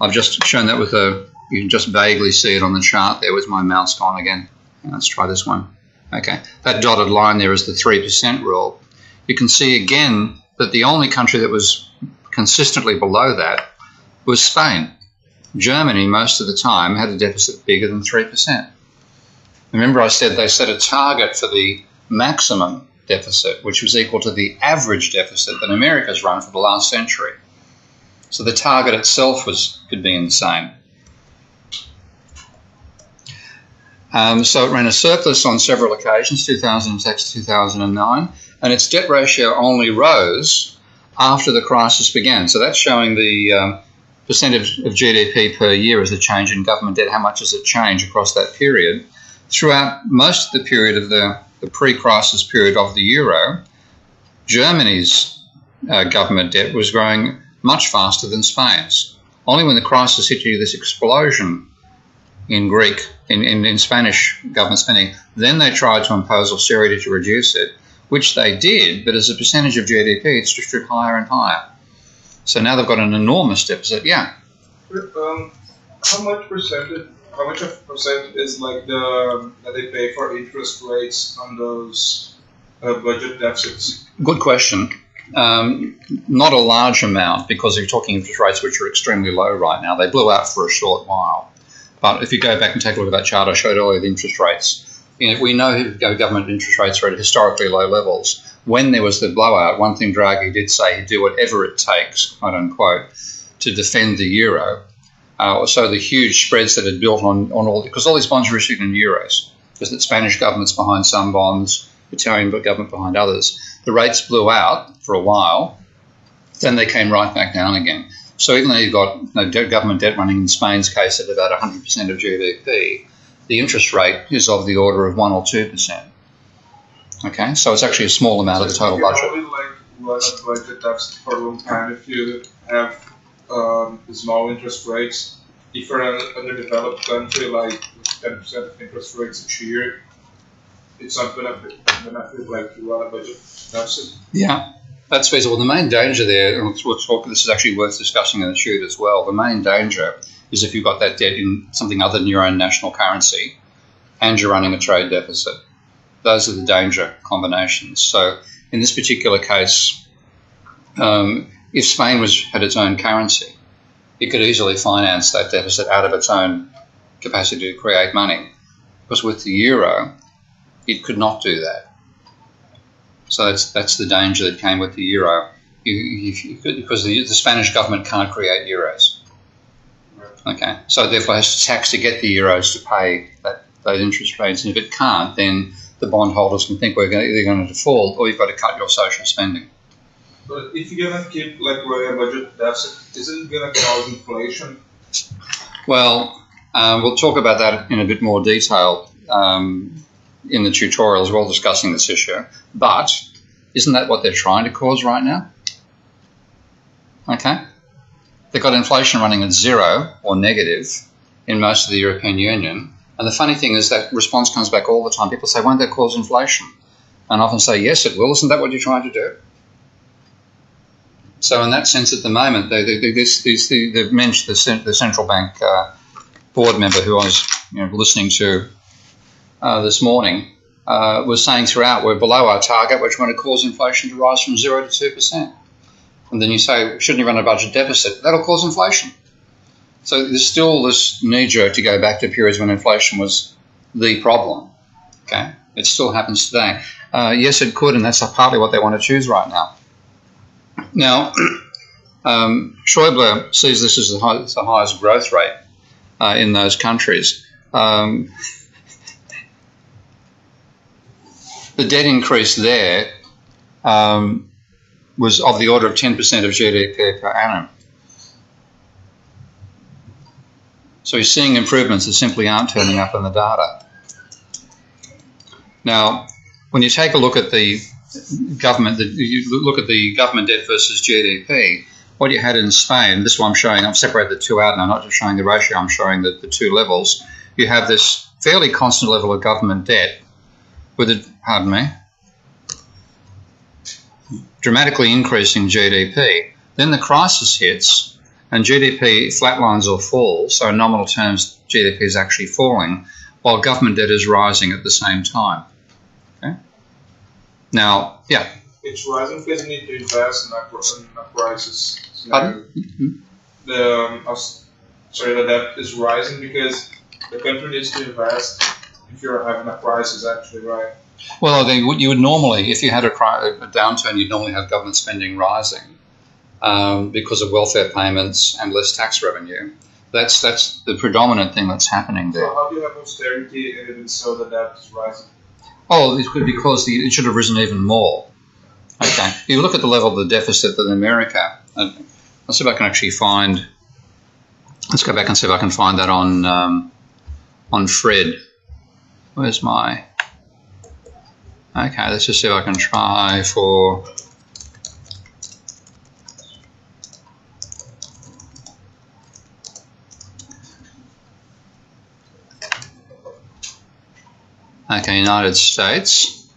I've just shown that with a you can just vaguely see it on the chart there with my mouse gone again. Let's try this one. Okay, that dotted line there is the 3% rule. You can see again that the only country that was consistently below that was Spain. Germany, most of the time, had a deficit bigger than 3%. Remember, I said they set a target for the maximum deficit, which was equal to the average deficit that America's run for the last century. So the target itself was could be insane. Um, so it ran a surplus on several occasions, 2006 2009, and its debt ratio only rose after the crisis began. So that's showing the um, percentage of GDP per year as a change in government debt. How much does it change across that period? Throughout most of the period of the, the pre-crisis period of the euro, Germany's uh, government debt was growing much faster than Spain's. Only when the crisis hit you, this explosion in Greek, in, in, in Spanish government spending. Then they tried to impose austerity to reduce it, which they did, but as a percentage of GDP, it's just higher and higher. So now they've got an enormous deficit. Yeah. Um, how much percentage? How much of percent is like the that they pay for interest rates on those uh, budget deficits? Good question. Um, not a large amount because you're talking interest rates which are extremely low right now. They blew out for a short while. But if you go back and take a look at that chart I showed earlier, the interest rates, you know, we know government interest rates are at historically low levels. When there was the blowout, one thing Draghi did say he'd do whatever it takes, quote unquote, to defend the euro. Uh, so the huge spreads that had built on, on all, because all these bonds were issued in euros, because the Spanish government's behind some bonds, Italian government behind others. The rates blew out for a while, then they came right back down again. So even though you've got you know, government debt running in Spain's case at about 100% of GDP, the interest rate is of the order of 1 or 2%. Okay, so it's actually a small amount so of the total budget. Like a budget that's for a long time if you have um, small interest rates. If you're an underdeveloped country, like 10% of interest rates each year, it's not going to benefit like to run a budget deficit. Yeah, that's feasible. The main danger there, and we'll talk, this is actually worth discussing in the shoot as well. The main danger is if you've got that debt in something other than your own national currency and you're running a trade deficit. Those are the danger combinations. So in this particular case, um, if Spain was had its own currency, it could easily finance that deficit out of its own capacity to create money. Because with the euro, it could not do that. So that's that's the danger that came with the euro. You, you, because the, the, Spanish government can't create euros. Okay, so therefore it has to tax to get the euros to pay that, those interest rates, and if it can't, then the bondholders can think we're going, either going to default or you've got to cut your social spending. But if you're going to keep like a budget deficit, isn't it going to cause inflation? Well, um, we'll talk about that in a bit more detail um, in the tutorial as well, discussing this issue. But isn't that what they're trying to cause right now? Okay? They've got inflation running at zero or negative in most of the European Union. And the funny thing is that response comes back all the time. People say, won't that cause inflation? And I often say, yes, it will. Isn't that what you're trying to do? So, in that sense, at the moment, they, they, this, this, the, they've mentioned the, the central bank uh, board member who I was you know, listening to uh, this morning uh, was saying throughout we're below our target, which going to cause inflation to rise from zero to two percent. And then you say, shouldn't you run a budget deficit? That'll cause inflation. So there's still this knee jerk to go back to periods when inflation was the problem. Okay, it still happens today. Uh, yes, it could, and that's partly what they want to choose right now. Now, um, Schäuble sees this as the, high, the highest growth rate uh, in those countries. Um, the debt increase there um, was of the order of 10% of GDP per annum. So you're seeing improvements that simply aren't turning up in the data. Now, when you take a look at the government, the, you look at the government debt versus GDP, what you had in Spain, this one I'm showing, I've separated the two out and I'm not just showing the ratio, I'm showing the, the two levels. You have this fairly constant level of government debt with a, pardon me, dramatically increasing GDP. Then the crisis hits and GDP flatlines or falls, so in nominal terms, GDP is actually falling, while government debt is rising at the same time. Okay? Now, yeah. It's rising because you need to invest in a, crisis scenario. Mm-hmm. The, um, sorry, the debt is rising because the country needs to invest if you're having a crisis, actually, right? Well, they, you would normally, if you had a, a downturn, you'd normally have government spending rising um, because of welfare payments and less tax revenue. That's that's the predominant thing that's happening there. So how do you have austerity and even so the debt is rising? Oh, it's could because the, it should have risen even more. Okay, you look at the level of the deficit that America. Uh, let's see if I can actually find. Let's go back and see if I can find that on um, on Fred. Where's my? Okay, let's just see if I can try for Okay, United States.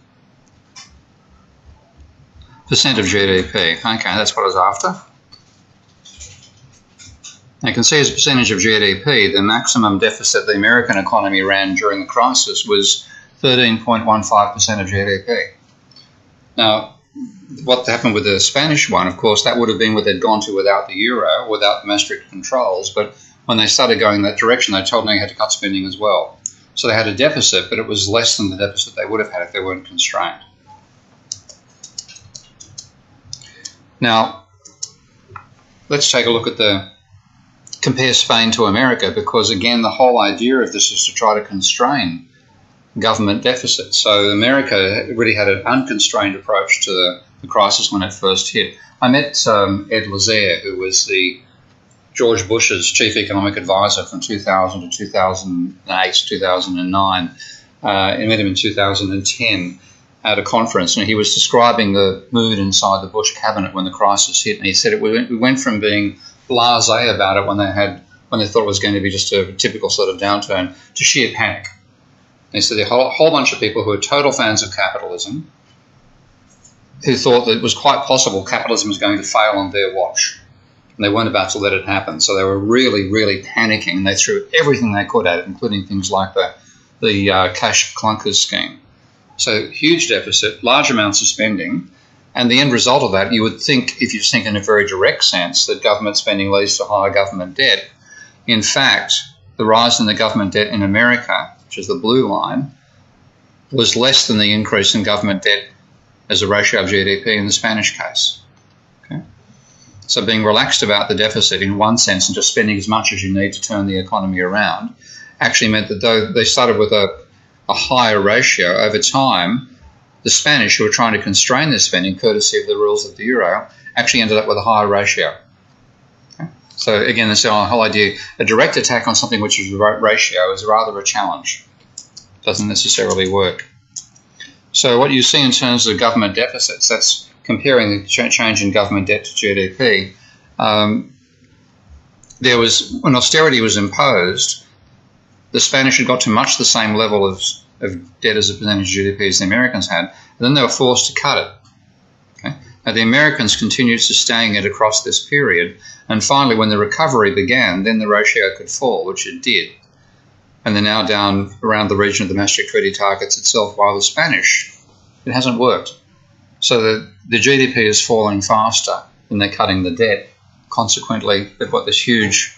Percent of GDP. Okay, that's what I was after. You can see as a percentage of GDP, the maximum deficit the American economy ran during the crisis was 13.15% of GDP. Now, what happened with the Spanish one, of course, that would have been what they'd gone to without the euro, without the Maastricht controls. But when they started going that direction, they told them they had to cut spending as well. So they had a deficit, but it was less than the deficit they would have had if they weren't constrained. Now, let's take a look at the compare Spain to America because again the whole idea of this is to try to constrain government deficits. So America really had an unconstrained approach to the, the crisis when it first hit. I met um, Ed Lazear, who was the George Bush's chief economic advisor from 2000 to 2008, 2009. Uh, I met him in 2010 at a conference, and he was describing the mood inside the Bush cabinet when the crisis hit. And he said it, we, went, we went from being blasé about it when they had when they thought it was going to be just a typical sort of downturn to sheer panic. And said a whole, whole bunch of people who are total fans of capitalism, who thought that it was quite possible capitalism was going to fail on their watch and they weren't about to let it happen. So they were really, really panicking. They threw everything they could at it, including things like the the uh, cash clunkers scheme. So huge deficit, large amounts of spending, and the end result of that, you would think, if you think in a very direct sense, that government spending leads to higher government debt. In fact, the rise in the government debt in America, which is the blue line, was less than the increase in government debt as a ratio of GDP in the Spanish case. So being relaxed about the deficit in one sense and just spending as much as you need to turn the economy around actually meant that though they started with a, a higher ratio over time, the Spanish, who were trying to constrain their spending courtesy of the rules of the euro, actually ended up with a higher ratio. Okay? So again, this whole idea, a direct attack on something which is a ratio is rather a challenge. Doesn't necessarily work. So what you see in terms of government deficits, that's comparing the ch change in government debt to GDP. Um, there was when austerity was imposed, the Spanish had got to much the same level of, of debt as a percentage of GDP as the Americans had, and then they were forced to cut it. Okay? Now the Americans continued sustaining it across this period, and finally, when the recovery began, then the ratio could fall, which it did. And they're now down around the region of the Maastricht Treaty targets itself, while the Spanish, it hasn't worked. So the, the GDP is falling faster than they're cutting the debt. Consequently, they've got this huge,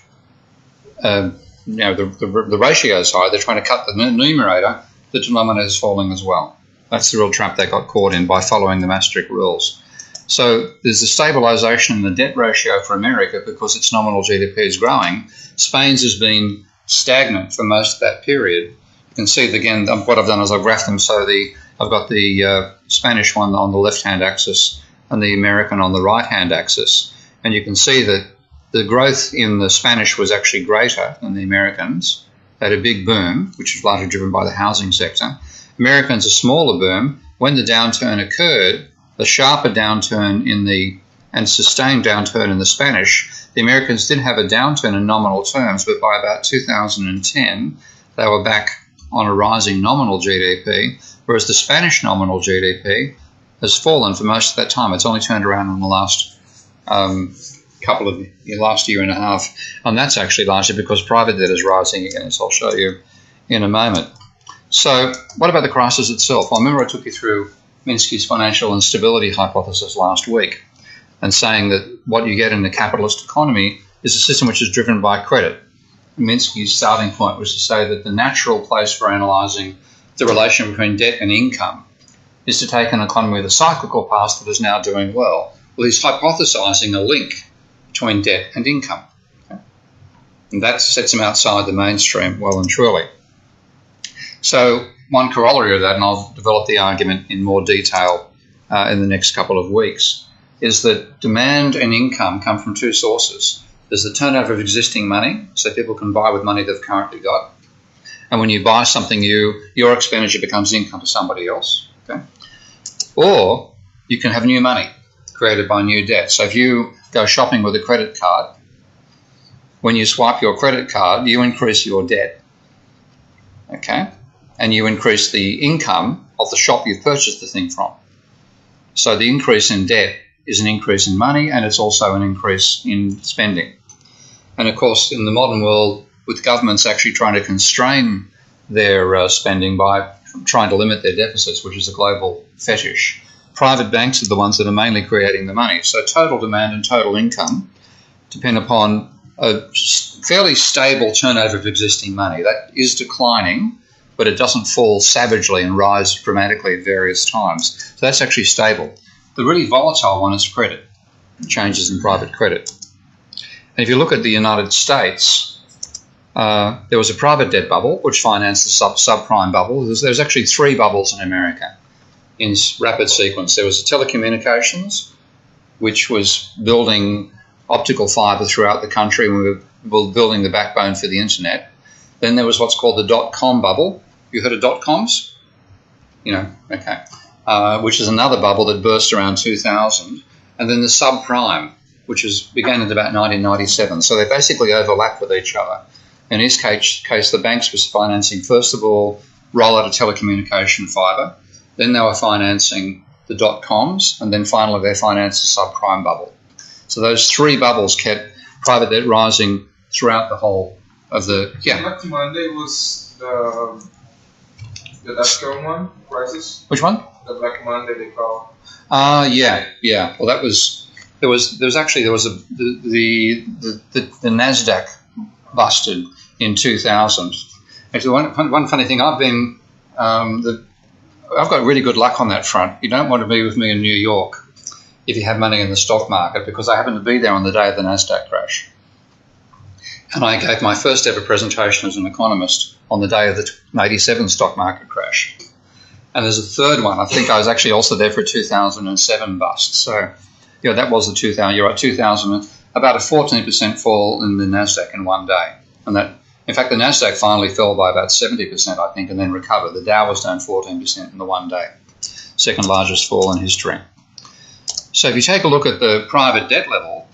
uh, you know, the, the, the ratio is high. They're trying to cut the numerator. The denominator is falling as well. That's the real trap they got caught in by following the Maastricht rules. So there's a stabilisation in the debt ratio for America because its nominal GDP is growing. Spain's has been stagnant for most of that period. You can see again what I've done is I've graphed them so the I've got the uh, Spanish one on the left-hand axis and the American on the right-hand axis. And you can see that the growth in the Spanish was actually greater than the Americans. Had a big boom, which was largely driven by the housing sector. Americans a smaller boom. When the downturn occurred, the sharper downturn in the and sustained downturn in the Spanish, the Americans did have a downturn in nominal terms, but by about 2010, they were back on a rising nominal GDP whereas the Spanish nominal GDP has fallen for most of that time. It's only turned around in the last um, couple of last year and a half, and that's actually largely because private debt is rising again, as I'll show you in a moment. So, what about the crisis itself? I remember I took you through Minsky's financial instability hypothesis last week, and saying that what you get in the capitalist economy is a system which is driven by credit. Minsky's starting point was to say that the natural place for analysing the relation between debt and income is to take an economy with a cyclical past that is now doing well. Well, he's hypothesizing a link between debt and income. And that sets him outside the mainstream well and truly. So, one corollary of that, and I'll develop the argument in more detail uh, in the next couple of weeks, is that demand and income come from two sources. There's the turnover of existing money, so people can buy with money they've currently got, and when you buy something, you your expenditure becomes income to somebody else. Okay? Or you can have new money created by new debt. So if you go shopping with a credit card, when you swipe your credit card, you increase your debt. Okay? And you increase the income of the shop you've purchased the thing from. So the increase in debt is an increase in money and it's also an increase in spending. And of course, in the modern world, with governments actually trying to constrain their uh, spending by trying to limit their deficits, which is a global fetish. Private banks are the ones that are mainly creating the money. So total demand and total income depend upon a fairly stable turnover of existing money. That is declining, but it doesn't fall savagely and rise dramatically at various times. So that's actually stable. The really volatile one is credit, changes in private credit. And if you look at the United States, uh, there was a private debt bubble, which financed the sub subprime bubble. There was, there was, actually three bubbles in America in rapid sequence. There was telecommunications, which was building optical fiber throughout the country, and we were building the backbone for the internet. Then there was what's called the dot com bubble. You heard of dot coms? You know, okay. Uh, which is another bubble that burst around 2000. And then the subprime, which was began in about 1997. So they basically overlap with each other. In this case, case, the banks was financing, first of all, rollout of telecommunication fibre. Then they were financing the dot coms, and then finally they financed the subprime bubble. So those three bubbles kept private debt rising throughout the whole of the yeah. Black Monday was the The dot-com one crisis. Which one? The Black Monday they call. Ah, uh, yeah, yeah. Well, that was there was there was actually there was a the the the, the Nasdaq busted in 2000. Actually, one one funny thing I've been um, the I've got really good luck on that front. You don't want to be with me in New York if you have money in the stock market because I happened to be there on the day of the Nasdaq crash. And I gave my first ever presentation as an economist on the day of the 87 stock market crash. And there's a third one. I think I was actually also there for a 2007 bust. So, yeah, that was the 2000. You're right, 2000. About a 14% fall in the Nasdaq in one day, and that, in fact, the Nasdaq finally fell by about 70%, I think, and then recovered. The Dow was down 14% in the one day, second largest fall in history. So, if you take a look at the private debt level,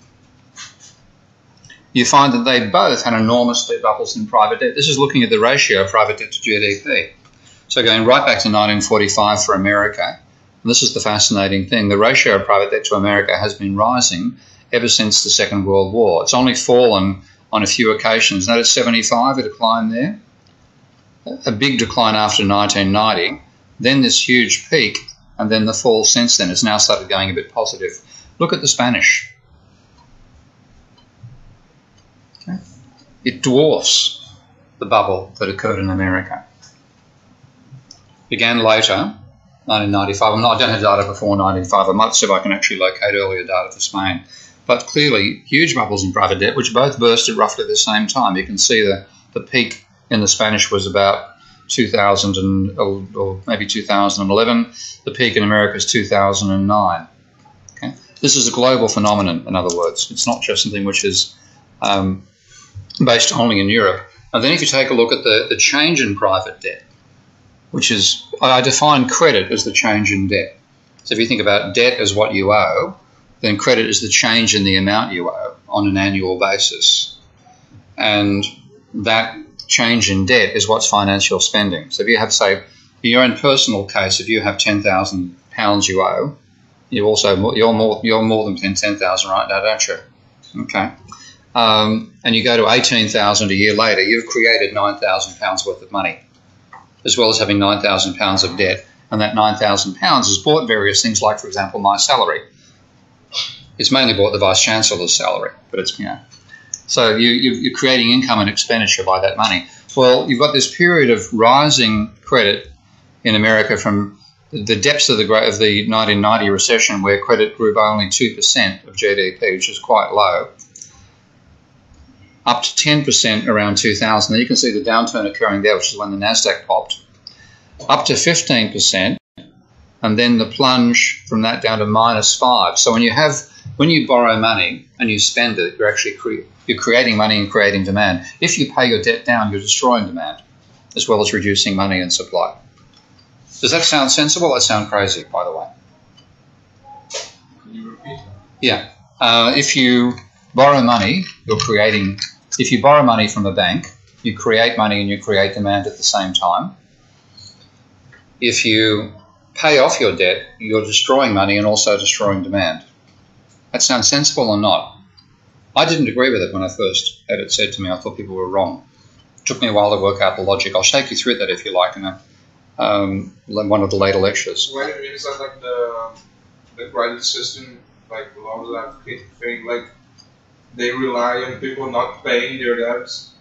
you find that they both had enormous debt bubbles in private debt. This is looking at the ratio of private debt to GDP. So going right back to 1945 for America, this is the fascinating thing, the ratio of private debt to America has been rising ever since the Second World War. It's only fallen on a few occasions. Notice 75, a decline there, a big decline after 1990, then this huge peak, and then the fall since then. It's now started going a bit positive. Look at the Spanish. Okay. it dwarfs the bubble that occurred in America. Began later, 1995. I'm not, I don't have data before 1995. I might see if I can actually locate earlier data for Spain. But clearly, huge bubbles in private debt, which both burst at roughly the same time. You can see the, the peak in the Spanish was about 2000 and, or, maybe 2011. The peak in America is 2009. Okay? This is a global phenomenon, in other words. It's not just something which is um, based only in Europe. And then if you take a look at the, the change in private debt, which is, I define credit as the change in debt. So if you think about debt as what you owe, then credit is the change in the amount you owe on an annual basis. And that change in debt is what's financial spending. So if you have, say, in your own personal case, if you have £10,000 you owe, you also, you're more, you're more than 10,000 right now, don't you? Okay um, and you go to 18,000 a year later, you've created 9,000 pounds worth of money, as well as having 9,000 pounds of debt. And that 9,000 pounds has bought various things, like, for example, my salary. It's mainly bought the Vice Chancellor's salary, but it's, you know. So you, you're creating income and expenditure by that money. Well, you've got this period of rising credit in America from the depths of the, of the 1990 recession, where credit grew by only 2% of GDP, which is quite low up to 10% around 2000. you can see the downturn occurring there, which is when the NASDAQ popped, up to 15%, and then the plunge from that down to minus 5. So when you have, when you borrow money and you spend it, you're actually cre- you're creating money and creating demand. If you pay your debt down, you're destroying demand, as well as reducing money and supply. Does that sound sensible? That sound crazy, by the way. Can you repeat? Yeah. Uh, if you borrow money, you're creating, if you borrow money from a bank, you create money and you create demand at the same time. If you pay off your debt, you're destroying money and also destroying demand. That sounds sensible or not? I didn't agree with it when I first had it said to me. I thought people were wrong. It took me a while to work out the logic. I'll take you through that if you like in a, um, one of the later lectures. A minute, is that like the, the credit system, like allows that thing, like they rely on people not paying their debts?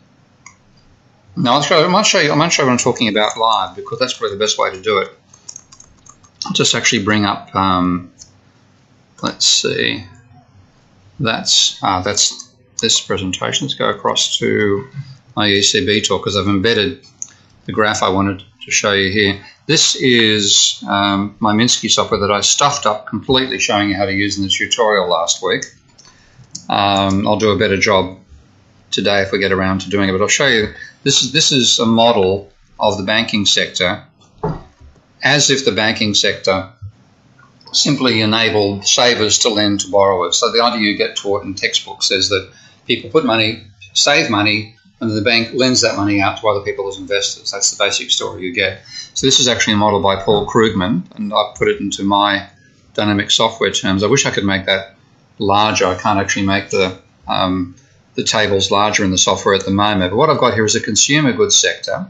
No, I'll show, I might show you. I might show you what I'm talking about live because that's probably the best way to do it. I'll just actually bring up. Um, let's see. That's uh, that's this presentation. Let's go across to my ECB talk because I've embedded the graph I wanted to show you here. This is um, my Minsky software that I stuffed up completely, showing you how to use in the tutorial last week. Um, I'll do a better job today if we get around to doing it. But I'll show you. This is this is a model of the banking sector, as if the banking sector simply enabled savers to lend to borrowers. So the idea you get taught in textbooks is that people put money, save money, and the bank lends that money out to other people as investors. That's the basic story you get. So this is actually a model by Paul Krugman, and I've put it into my dynamic software terms. I wish I could make that larger. I can't actually make the um, the tables larger in the software at the moment. But what I've got here is a consumer goods sector,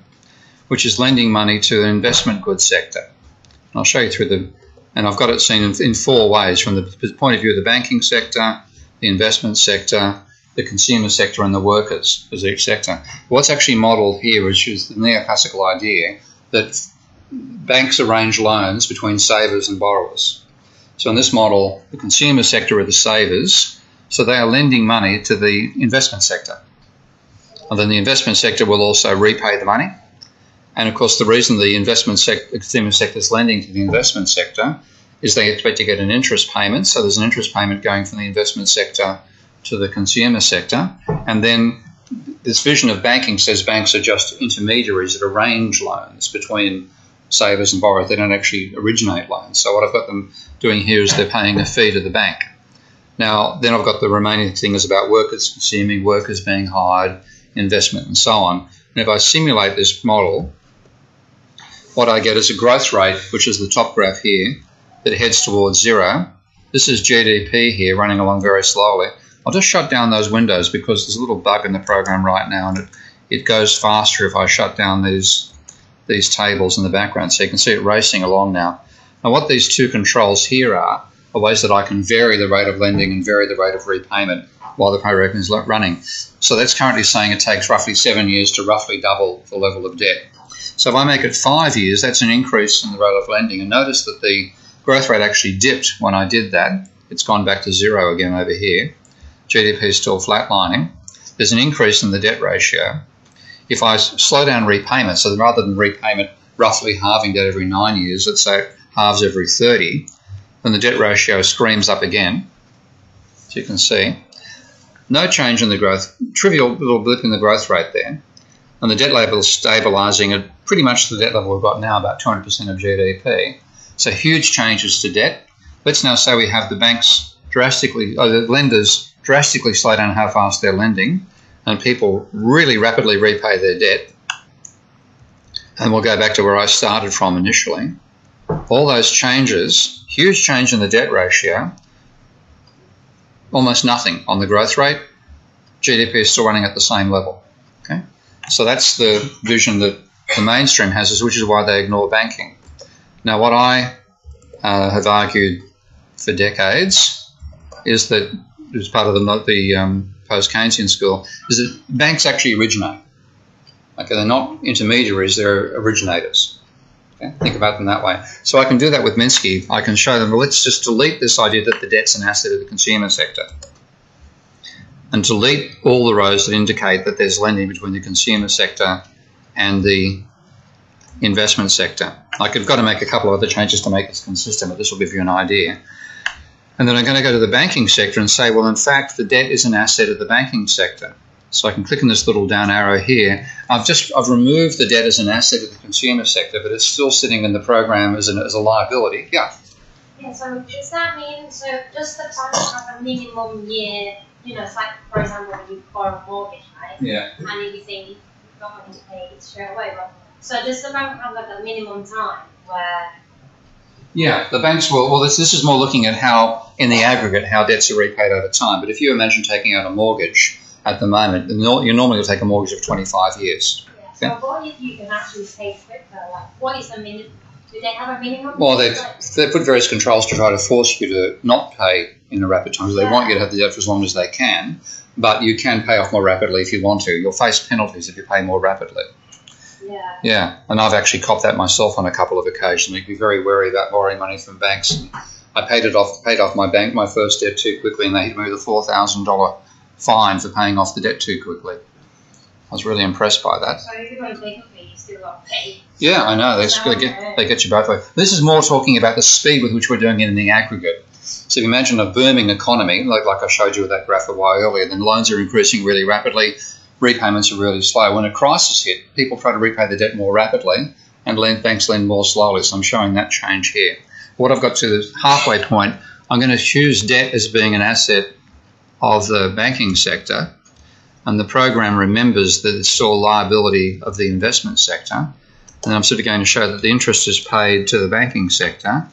which is lending money to an investment goods sector. And I'll show you through the, and I've got it seen in, in four ways from the point of view of the banking sector, the investment sector, the consumer sector, and the workers as each sector. What's actually modelled here is is the neoclassical idea that banks arrange loans between savers and borrowers. So in this model, the consumer sector are the savers, so they are lending money to the investment sector. And then the investment sector will also repay the money. And of course, the reason the investment sector, consumer sector is lending to the investment sector is they expect to get an interest payment. So there's an interest payment going from the investment sector to the consumer sector. And then this vision of banking says banks are just intermediaries that arrange loans between savers and borrowers. They don't actually originate loans. So what I've got them doing here is they're paying a fee to the bank. Now, then I've got the remaining thing is about workers consuming, workers being hired, investment, and so on. And if I simulate this model, what I get is a growth rate, which is the top graph here, that heads towards zero. This is GDP here running along very slowly. I'll just shut down those windows because there's a little bug in the program right now and it, it goes faster if I shut down these, these tables in the background. So you can see it racing along now. Now what these two controls here are, are ways that I can vary the rate of lending and vary the rate of repayment while the program is running. So that's currently saying it takes roughly seven years to roughly double the level of debt. So if I make it five years, that's an increase in the rate of lending. And notice that the growth rate actually dipped when I did that. It's gone back to zero again over here. GDP is still flatlining. There's an increase in the debt ratio. If I slow down repayment, so rather than repayment roughly halving debt every nine years, let's say it halves every 30, then the debt ratio screams up again. As you can see, no change in the growth, trivial little blip in the growth rate there. And the debt level is stabilising at pretty much the debt level we've got now, about 200% of GDP. So huge changes to debt. Let's now say we have the banks drastically, or the lenders drastically slow down how fast they're lending, and people really rapidly repay their debt, and we'll go back to where I started from initially, all those changes, huge change in the debt ratio, almost nothing on the growth rate, GDP is still running at the same level. So that's the vision that the mainstream has, which is why they ignore banking. Now, what I uh, have argued for decades is that as part of the, the um, post Keynesian school, is that banks actually originate. Okay, they're not intermediaries; they're originators. Okay? Think about them that way. So I can do that with Minsky. I can show them. Well, let's just delete this idea that the debt's an asset of the consumer sector, and delete all the rows that indicate that there's lending between the consumer sector and the investment sector. Like I've got to make a couple of other changes to make this consistent, but this will give you an idea. And then I'm going to go to the banking sector and say, well, in fact, the debt is an asset of the banking sector. So I can click on this little down arrow here. I've just I've removed the debt as an asset of the consumer sector, but it's still sitting in the program as, an, as a liability. Yeah. Yeah. So does that mean so does the bank have a minimum year? You know, it's like for example, when you borrow a mortgage, right? Yeah. And if you think you're not going to pay it straight away, so does the bank have like a minimum time where yeah, the banks will. Well, this, this is more looking at how, in the aggregate, how debts are repaid over time. But if you imagine taking out a mortgage at the moment, you normally will take a mortgage of 25 years. Yeah. So yeah. what if you can actually pay quicker? Like, what is the minimum? Do they have a minimum? Well, they they put various controls to try to force you to not pay in a rapid time. So they yeah. want you to ah. have the debt for as long as they can, but you can pay off more rapidly if you want to. You'll face penalties if you pay more rapidly. Yeah. Yeah, and I've actually copped that myself on a couple of occasions. Can be very wary about borrowing money from banks. I paid it off, paid off my bank my first debt too quickly, and they hit me with a four thousand dollar fine for paying off the debt too quickly. I was really impressed by that. So if you're going to take a you still got paid. Yeah, I know. They, they, get, they get you both ways. This is more talking about the speed with which we're doing it in the aggregate. So if you imagine a booming economy, like, like I showed you with that graph a while earlier, then loans are increasing really rapidly repayments are really slow. When a crisis hit, people try to repay the debt more rapidly and lend, banks lend more slowly. So I'm showing that change here. What I've got to the halfway point, I'm going to choose debt as being an asset of the banking sector. And the program remembers that it's a liability of the investment sector. And I'm sort of going to show that the interest is paid to the banking sector.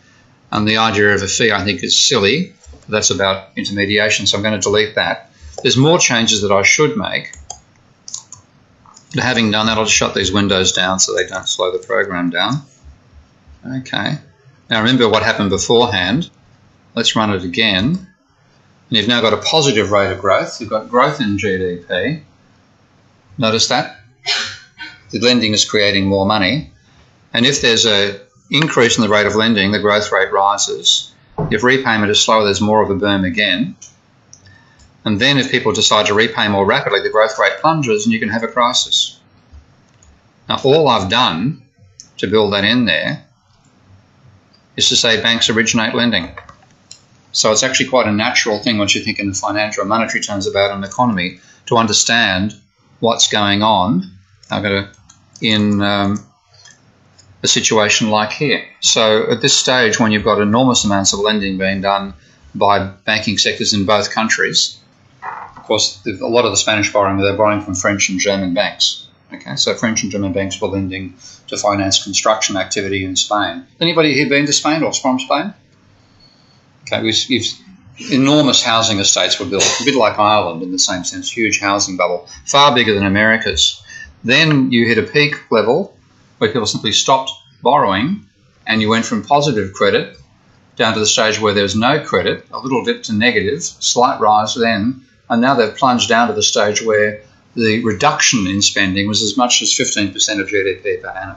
And the idea of a fee, I think, is silly. That's about intermediation, so I'm going to delete that. There's more changes that I should make But having done that, I'll just shut these windows down so they don't slow the program down. Okay. Now remember what happened beforehand. Let's run it again. And you've now got a positive rate of growth. You've got growth in GDP. Notice that? The lending is creating more money. And if there's a increase in the rate of lending, the growth rate rises. If repayment is slower, there's more of a boom again. And then if people decide to repay more rapidly, the growth rate plunges and you can have a crisis. Now, all I've done to build that in there is to say banks originate lending. So it's actually quite a natural thing once you think in the financial or monetary terms about an economy to understand what's going on. To, in um, a situation like here. So at this stage, when you've got enormous amounts of lending being done by banking sectors in both countries, of course, a lot of the Spanish borrowing, they're borrowing from French and German banks. Okay, so French and German banks were lending to finance construction activity in Spain. Anybody here been to Spain or from Spain? Okay, we've, we've enormous housing estates were built, a bit like Ireland in the same sense, huge housing bubble, far bigger than America's. Then you hit a peak level where people simply stopped borrowing and you went from positive credit down to the stage where there's no credit, a little dip to negative, slight rise then, and now they've plunged down to the stage where the reduction in spending was as much as 15% of GDP per annum.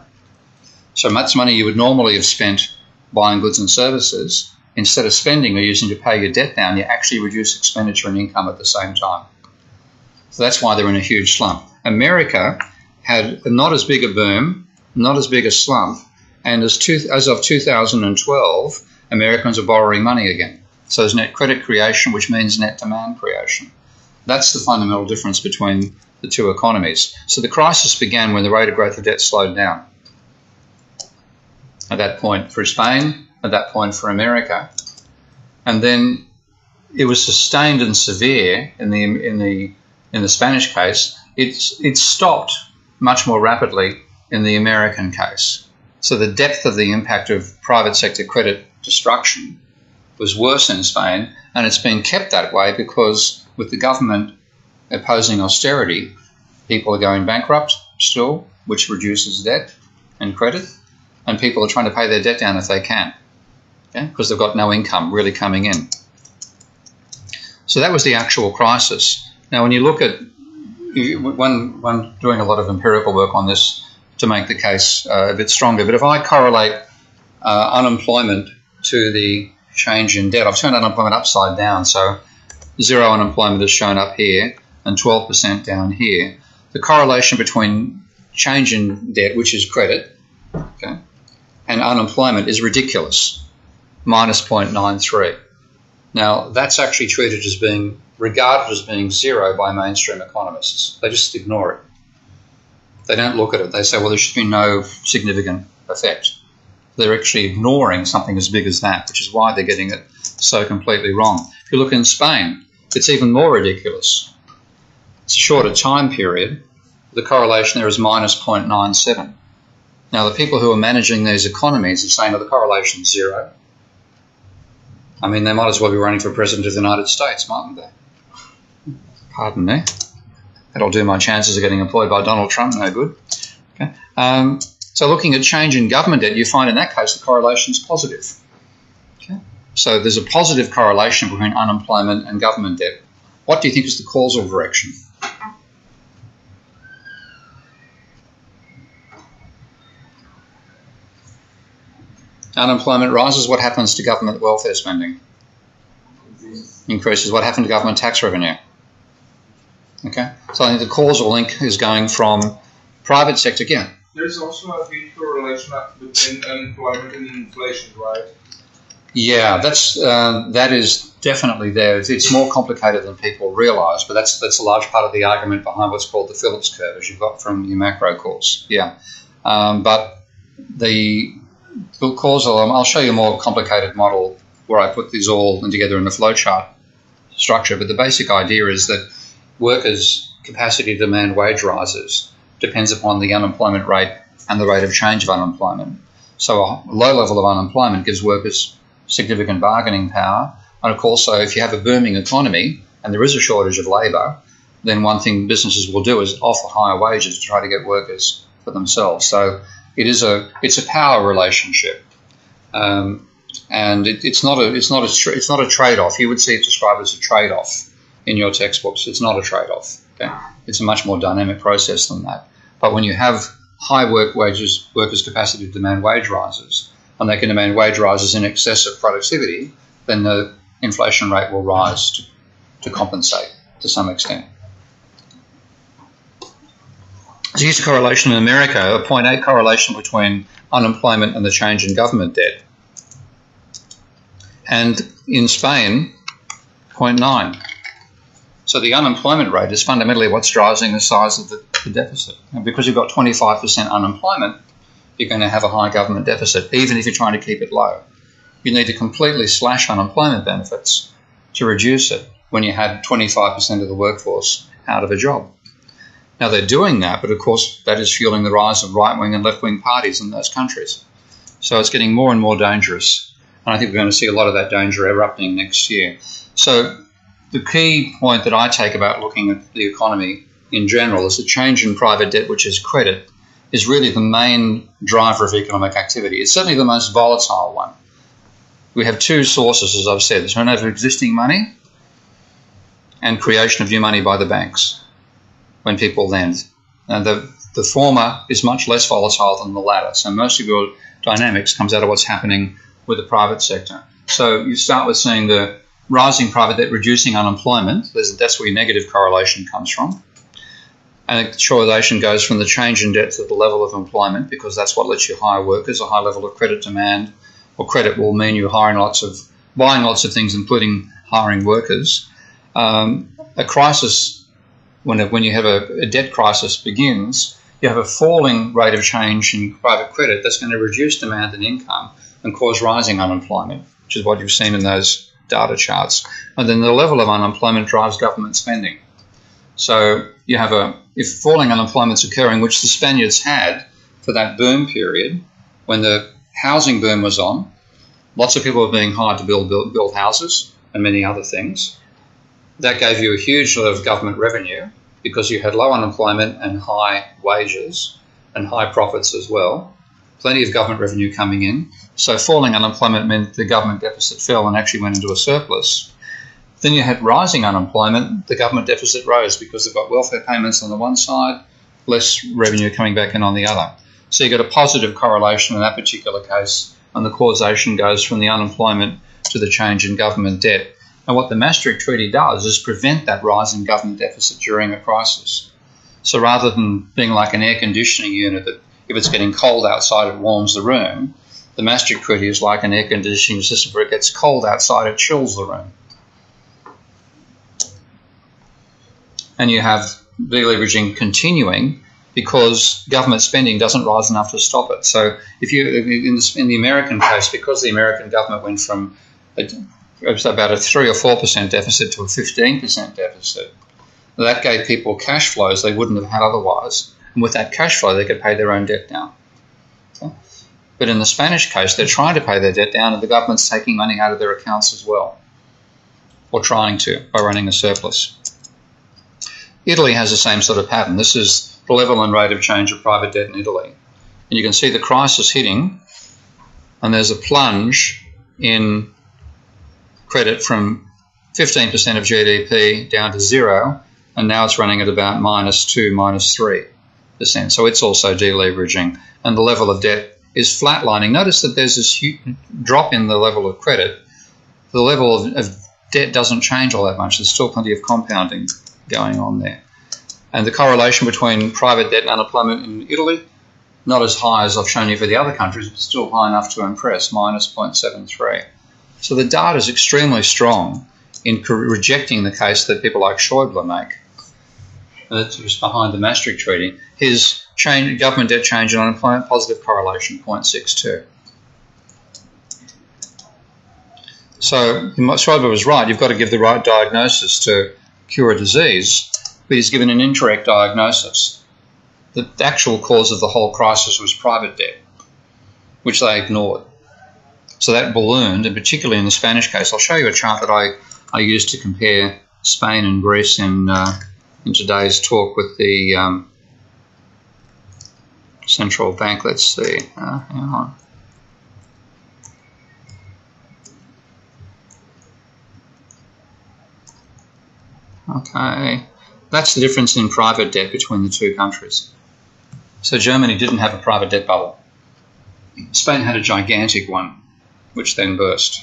So much money you would normally have spent buying goods and services, instead of spending or using to pay your debt down, you actually reduce expenditure and income at the same time. So that's why they're in a huge slump. America had not as big a boom, not as big a slump, and as, two, as of 2012, Americans are borrowing money again. So there's net credit creation, which means net demand creation. That's the fundamental difference between the two economies. So the crisis began when the rate of growth of debt slowed down. At that point for Spain, at that point for America. And then it was sustained and severe in the, in the, in the Spanish case. It's, it stopped much more rapidly in the American case. So the depth of the impact of private sector credit destruction was worse in Spain, and it's been kept that way because with the government opposing austerity, people are going bankrupt still, which reduces debt and credit, and people are trying to pay their debt down if they can, because they've got no income really coming in. So that was the actual crisis. Now, when you look at one, one doing a lot of empirical work on this to make the case uh, a bit stronger, but if I correlate uh, unemployment to the change in debt, I've turned unemployment upside down, so zero unemployment is shown up here and 12% down here. The correlation between change in debt, which is credit, okay, and unemployment is ridiculous, minus 0.93. Now, that's actually treated as being regarded as being zero by mainstream economists. They just ignore it. They don't look at it. They say, well, there should be no significant effect. They're actually ignoring something as big as that, which is why they're getting it so completely wrong. If you look in Spain, it's even more ridiculous. It's a shorter time period. The correlation there is minus 0.97. Now, the people who are managing these economies are saying that the correlation is zero. I mean, they might as well be running for president of the United States, mightn't they? Pardon me. That'll do my chances of getting employed by Donald Trump no good. Okay. Um, so, looking at change in government debt, you find in that case the correlation is positive. Okay. So there's a positive correlation between unemployment and government debt. What do you think is the causal direction? Unemployment rises, what happens to government welfare spending? Increases. What happened to government tax revenue? Okay, so I think the causal link is going from private sector again. There's also a big correlation between unemployment and inflation, right? Yeah, that's uh, that is definitely there. It's, it's more complicated than people realise, but that's that's a large part of the argument behind what's called the Phillips curve, as you've got from your macro course. Yeah, um, but the causal. Um, I'll show you a more complicated model where I put these all together in the flowchart structure. But the basic idea is that workers' capacity to demand wage rises depends upon the unemployment rate and the rate of change of unemployment. So a low level of unemployment gives workers significant bargaining power. And of course, so if you have a booming economy and there is a shortage of labour, then one thing businesses will do is offer higher wages to try to get workers for themselves. So it is a it's a power relationship, um, and it, it's not a it's not a it's not a trade off. You would see it described as a trade off in your textbooks. It's not a trade off. Okay? It's a much more dynamic process than that. But when you have high work wages, workers' capacity to demand wage rises, and they can demand wage rises in excess of productivity, then the inflation rate will rise to, to compensate to some extent. A correlation in America, a 0.8 correlation between unemployment and the change in government debt. And in Spain, 0.9. So the unemployment rate is fundamentally what's driving the size of the, the deficit. And because you've got 25% unemployment, you're going to have a high government deficit, even if you're trying to keep it low. You need to completely slash unemployment benefits to reduce it when you had 25% of the workforce out of a job. Now they're doing that, but of course that is fueling the rise of right wing and left wing parties in those countries. So it's getting more and more dangerous. And I think we're going to see a lot of that danger erupting next year. So the key point that I take about looking at the economy in general is the change in private debt, which is credit, is really the main driver of economic activity. It's certainly the most volatile one. We have two sources, as I've said. There's turnover of existing money and creation of new money by the banks when people lend. The, the former is much less volatile than the latter. So most of your dynamics comes out of what's happening with the private sector. So you start with seeing the rising private debt reducing unemployment. that's where negative correlation comes from. And correlation goes from the change in debt to the level of employment because that's what lets you hire workers, a high level of credit demand. Or credit will mean you're hiring lots of, buying lots of things, including hiring workers. Um, a crisis, when, when you have a, a debt crisis begins, you have a falling rate of change in private credit that's going to reduce demand and income and cause rising unemployment, which is what you've seen in those data charts. And then the level of unemployment drives government spending. So you have a if falling unemployment's occurring, which the Spaniards had for that boom period when the housing boom was on, lots of people were being hired to build build, build houses and many other things. That gave you a huge lot of government revenue because you had low unemployment and high wages and high profits as well. Plenty of government revenue coming in. So falling unemployment meant the government deficit fell and actually went into a surplus. Then you had rising unemployment, the government deficit rose because they've got welfare payments on the one side, less revenue coming back in on the other. So you get a positive correlation in that particular case, and the causation goes from the unemployment to the change in government debt. And what the Maastricht Treaty does is prevent that rise in government deficit during a crisis. So rather than being like an air conditioning unit that if it's getting cold outside, it warms the room, the Maastricht Treaty is like an air conditioning system where it gets cold outside, it chills the room. and you have deleveraging continuing because government spending doesn't rise enough to stop it. So if you in the, American case, because the American government went from about a three or four percent deficit to a fifteen percent deficit, that gave people cash flows they wouldn't have had otherwise, and with that cash flow they could pay their own debt down. Okay? But in the Spanish case, they're trying to pay their debt down, and the government's taking money out of their accounts as well, or trying to by running a surplus. Italy has the same sort of pattern. This is the level and rate of change of private debt in Italy. And you can see the crisis hitting, and there's a plunge in credit from 15% of GDP down to zero, and now it's running at about minus two, minus three percent. So it's also deleveraging, and the level of debt is flatlining. Notice that there's this huge drop in the level of credit. The level of, of debt doesn't change all that much. There's still plenty of compounding going on there. And the correlation between private debt and unemployment in Italy, not as high as I've shown you for the other countries, but still high enough to impress, minus 0.73. So the data is extremely strong in rejecting the case that people like Schäuble make. That's just behind the Maastricht Treaty. His change, government debt change and unemployment positive correlation 0.62. So Schäuble was right. You've got to give the right diagnosis to cure a disease, but he's given an incorrect diagnosis. The actual cause of the whole crisis was private debt, which they ignored. So that ballooned, and particularly in the Spanish case, I'll show you a chart that I, I used to compare Spain and Greece in, uh, in today's talk with the um, central bank. Let's see. Uh, hang on. Okay, that's the difference in private debt between the two countries. So Germany didn't have a private debt bubble. Spain had a gigantic one, which then burst.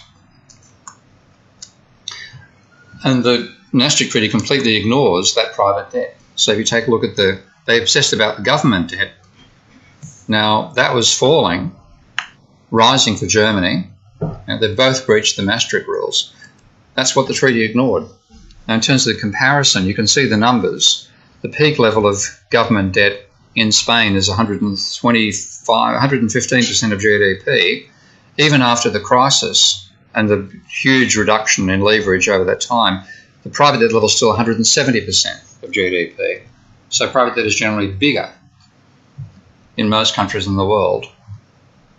And the Maastricht Treaty completely ignores that private debt. So if you take a look at the, they obsessed about the government debt. Now that was falling, rising for Germany. and they both breached the Maastricht rules. That's what the treaty ignored. Now, in terms of the comparison, you can see the numbers. The peak level of government debt in Spain is 125, 115% of GDP. Even after the crisis and the huge reduction in leverage over that time, the private debt level is still 170% of GDP. So private debt is generally bigger in most countries in the world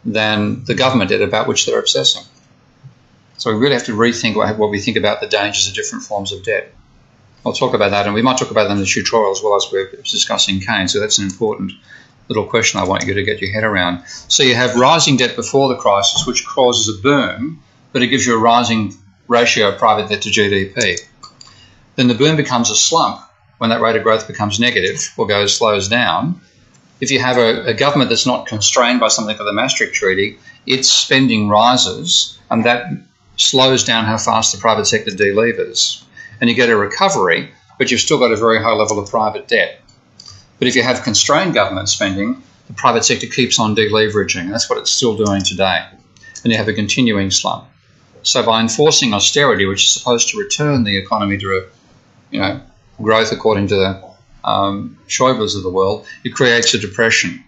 than the government debt about which they're obsessing. So we really have to rethink what we think about the dangers of different forms of debt. I'll talk about that, and we might talk about that in the tutorial as well as we're discussing Keynes. So that's an important little question I want you to get your head around. So you have rising debt before the crisis, which causes a boom, but it gives you a rising ratio of private debt to GDP. Then the boom becomes a slump when that rate of growth becomes negative or goes slows down. If you have a, a government that's not constrained by something like the Maastricht Treaty, its spending rises, and that slows down how fast the private sector delevers. And you get a recovery, but you've still got a very high level of private debt. But if you have constrained government spending, the private sector keeps on deleveraging. That's what it's still doing today. And you have a continuing slump. So by enforcing austerity, which is supposed to return the economy to a, you know, growth according to the um, Schäubles of the world, it creates a depression.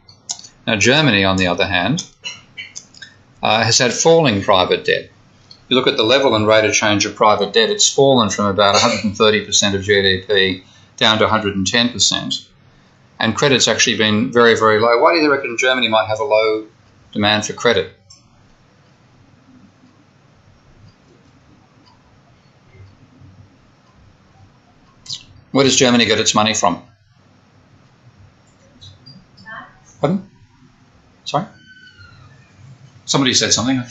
Now Germany, on the other hand, uh, has had falling private debt If you look at the level and rate of change of private debt, it's fallen from about 130% of GDP down to 110%. And credit's actually been very, very low. Why do you reckon Germany might have a low demand for credit? Where does Germany get its money from? Pardon? Sorry? Somebody said something. Who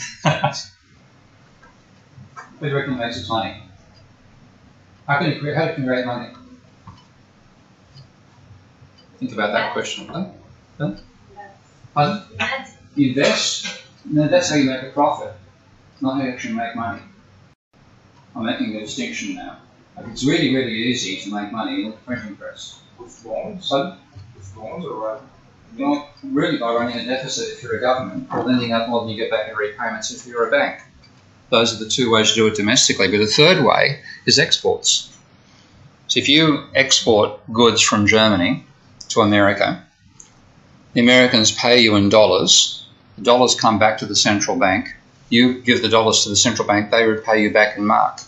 do you reckon makes its money? How can you create money? Think about that question. Huh? Huh? Pardon? Invest. No, that's how you make a profit, not how you actually make money. I'm making a distinction now. Like it's really, really easy to make money in the printing press. With loans? Pardon? With loans or what? Not really by running a deficit if you're a government, or lending out more than you get back in repayments if you're a bank. Those are the two ways to do it domestically. But the third way is exports. So if you export goods from Germany to America, the Americans pay you in dollars. The dollars come back to the central bank. You give the dollars to the central bank. They repay you back in mark.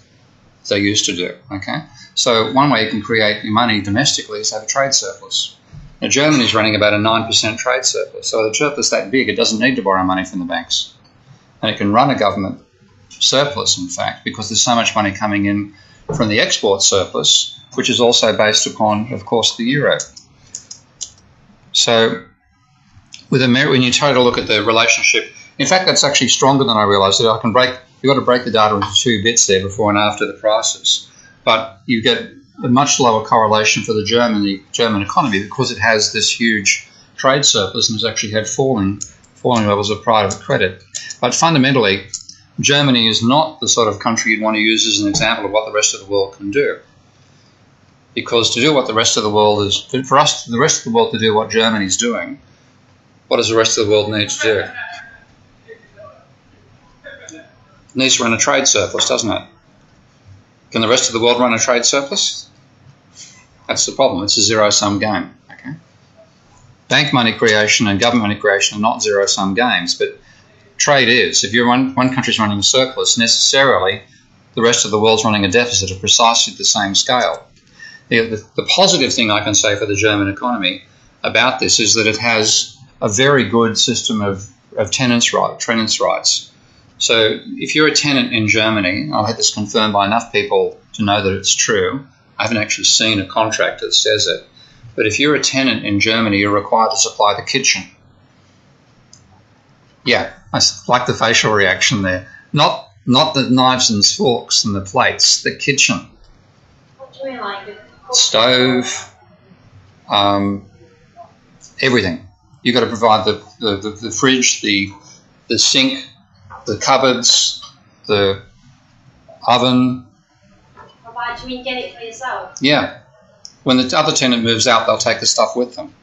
They used to do. Okay. So one way you can create your money domestically is have a trade surplus. Now Germany is running about a nine percent trade surplus. So the surplus that big, it doesn't need to borrow money from the banks, and it can run a government surplus, in fact, because there's so much money coming in from the export surplus, which is also based upon, of course, the euro. So, with America, when you take a look at the relationship, in fact, that's actually stronger than I realised. I can break. You've got to break the data into two bits there before and after the prices, but you get a much lower correlation for the German the German economy because it has this huge trade surplus and has actually had falling falling levels of private credit. But fundamentally, Germany is not the sort of country you'd want to use as an example of what the rest of the world can do. Because to do what the rest of the world is, for us, the rest of the world to do what Germany is doing, what does the rest of the world need to do? It needs to run a trade surplus, doesn't it? Can the rest of the world run a trade surplus? That's the problem. It's a zero sum game. Okay. Bank money creation and government money creation are not zero sum games, but trade is. If you're one, one country's running a surplus, necessarily the rest of the world's running a deficit of precisely the same scale. The, the, positive thing I can say for the German economy about this is that it has a very good system of, of tenants, right, tenants' rights. So if you're a tenant in Germany, I've had this confirmed by enough people to know that it's true, I haven't actually seen a contract that says it. But if you're a tenant in Germany, you're required to supply the kitchen. Yeah, I like the facial reaction there. Not not the knives and forks and the plates, the kitchen. What do you mean, like the Stove, um, everything. You've got to provide the, the, the, the fridge, the, the sink, the cupboards, the oven. Provide, you mean get it for yourself? Yeah. When the other tenant moves out, they'll take the stuff with them.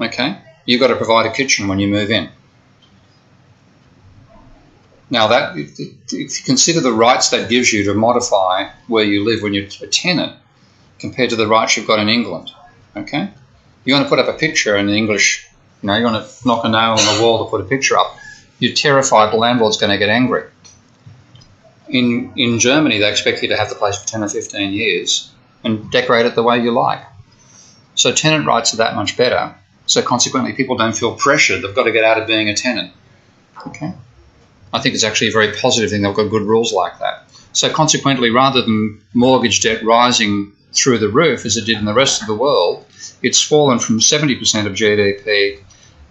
Okay? You've got to provide a kitchen when you move in. Now, that if if you consider the rights that gives you to modify where you live when you're a tenant compared to the rights you've got in England. Okay? You want to put up a picture in English, you know, you want to knock a nail on the wall to put a picture up, you're terrified the landlord's going to get angry. In, in Germany, they expect you to have the place for 10 or 15 years and decorate it the way you like. So tenant rights are that much better. So consequently, people don't feel pressured. They've got to get out of being a tenant. Okay. I think it's actually a very positive thing. They've got good rules like that. So consequently, rather than mortgage debt rising through the roof as it did in the rest of the world, it's fallen from 70% of GDP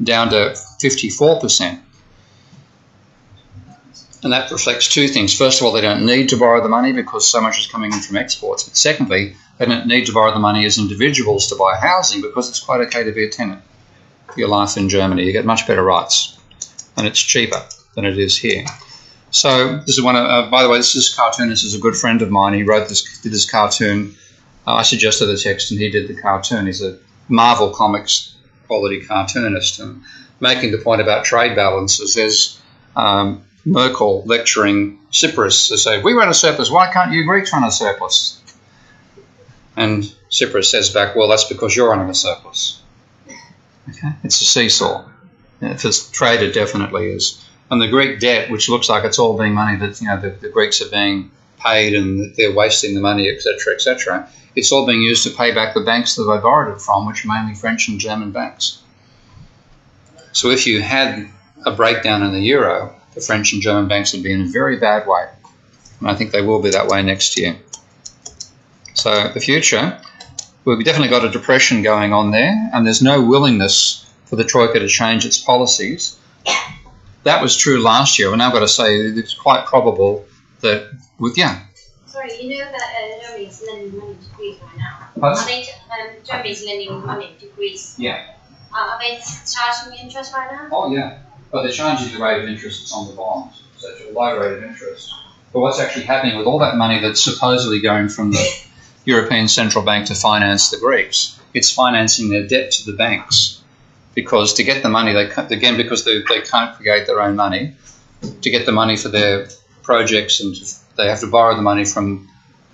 down to 54%. And that reflects two things. First of all, they don't need to borrow the money because so much is coming in from exports. But secondly, they don't need to borrow the money as individuals to buy housing because it's quite okay to be a tenant for your life in Germany. You get much better rights and it's cheaper than it is here. So this is one. Of, uh, by the way, this is a cartoonist is a good friend of mine. He wrote this, did this cartoon. Uh, I suggested the text, and he did the cartoon. He's a Marvel Comics quality cartoonist, and making the point about trade balances. There's um, Merkel lecturing Tsipras to say, "We run a surplus. Why can't you Greeks run a surplus?" And Tsipras says back, "Well, that's because you're running a surplus." Okay, it's a seesaw. Yeah, for trade, it definitely is and the Greek debt, which looks like it's all being money that you know the, the Greeks are being paid and they're wasting the money, etc., etc. It's all being used to pay back the banks that they borrowed it from, which are mainly French and German banks. So if you had a breakdown in the euro, the French and German banks would be in a very bad way, and I think they will be that way next year. So the future, we've definitely got a depression going on there, and there's no willingness for the troika to change its policies that was true last year, and I've got to say it's quite probable that with yeah. Sorry, you know that uh, is lending money to Greece right now. Pardon? Are they, um, Germany's lending money to Greece. Yeah. Uh, are they charging interest right now? Oh yeah, but they're changing the rate of interest that's on the bonds, so it's a low rate of interest. But what's actually happening with all that money that's supposedly going from the European Central Bank to finance the Greeks, it's financing their debt to the banks because to get the money, they again because they, they can't create their own money. To get the money for their projects, and they have to borrow the money from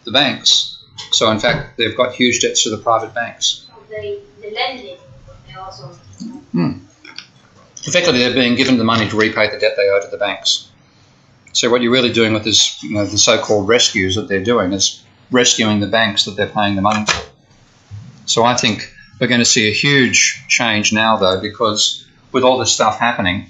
the banks. So in fact, they've got huge debts to the private banks. They, they lend it, but they also. Hmm. Effectively, they're being given the money to repay the debt they owe to the banks. So what you're really doing with this, you know, the so-called rescues that they're doing is rescuing the banks that they're paying the money to. So I think we're going to see a huge change now, though, because with all this stuff happening,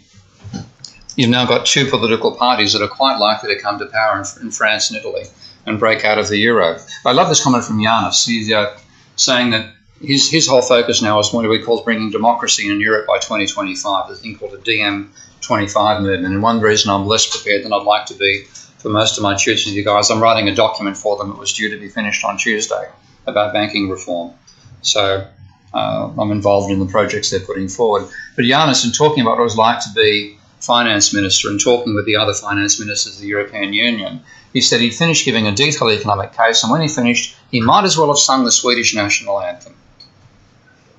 you've now got two political parties that are quite likely to come to power in, in France and Italy and break out of the euro. I love this comment from Yanis. He's uh, saying that his, his whole focus now is what he calls bringing democracy in Europe by 2025, a thing called the DiEM25 movement. And one reason I'm less prepared than I'd like to be for most of my tutors you guys, I'm writing a document for them that was due to be finished on Tuesday about banking reform. So uh, I'm involved in the projects they're putting forward. But Yanis, in talking about what it was like to be finance minister and talking with the other finance ministers of the European Union, he said he'd finished giving a detailed economic case, and when he finished, he might as well have sung the Swedish national anthem.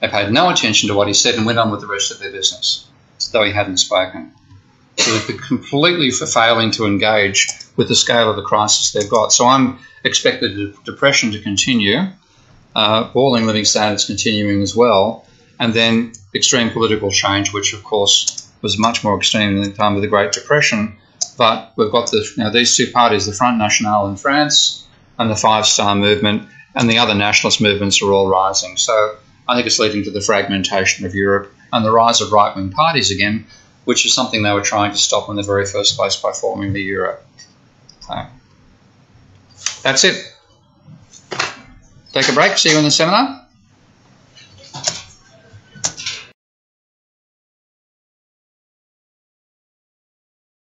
They paid no attention to what he said and went on with the rest of their business, though he hadn't spoken. So they're completely failing to engage with the scale of the crisis they've got. So I'm expecting the depression to continue uh, falling living standards continuing as well, and then extreme political change, which of course was much more extreme in the time of the Great Depression. But we've got the, you know, these two parties, the Front National in France and the Five Star Movement, and the other nationalist movements are all rising. So I think it's leading to the fragmentation of Europe and the rise of right wing parties again, which is something they were trying to stop in the very first place by forming the euro. So that's it. take a break. See you in the seminar.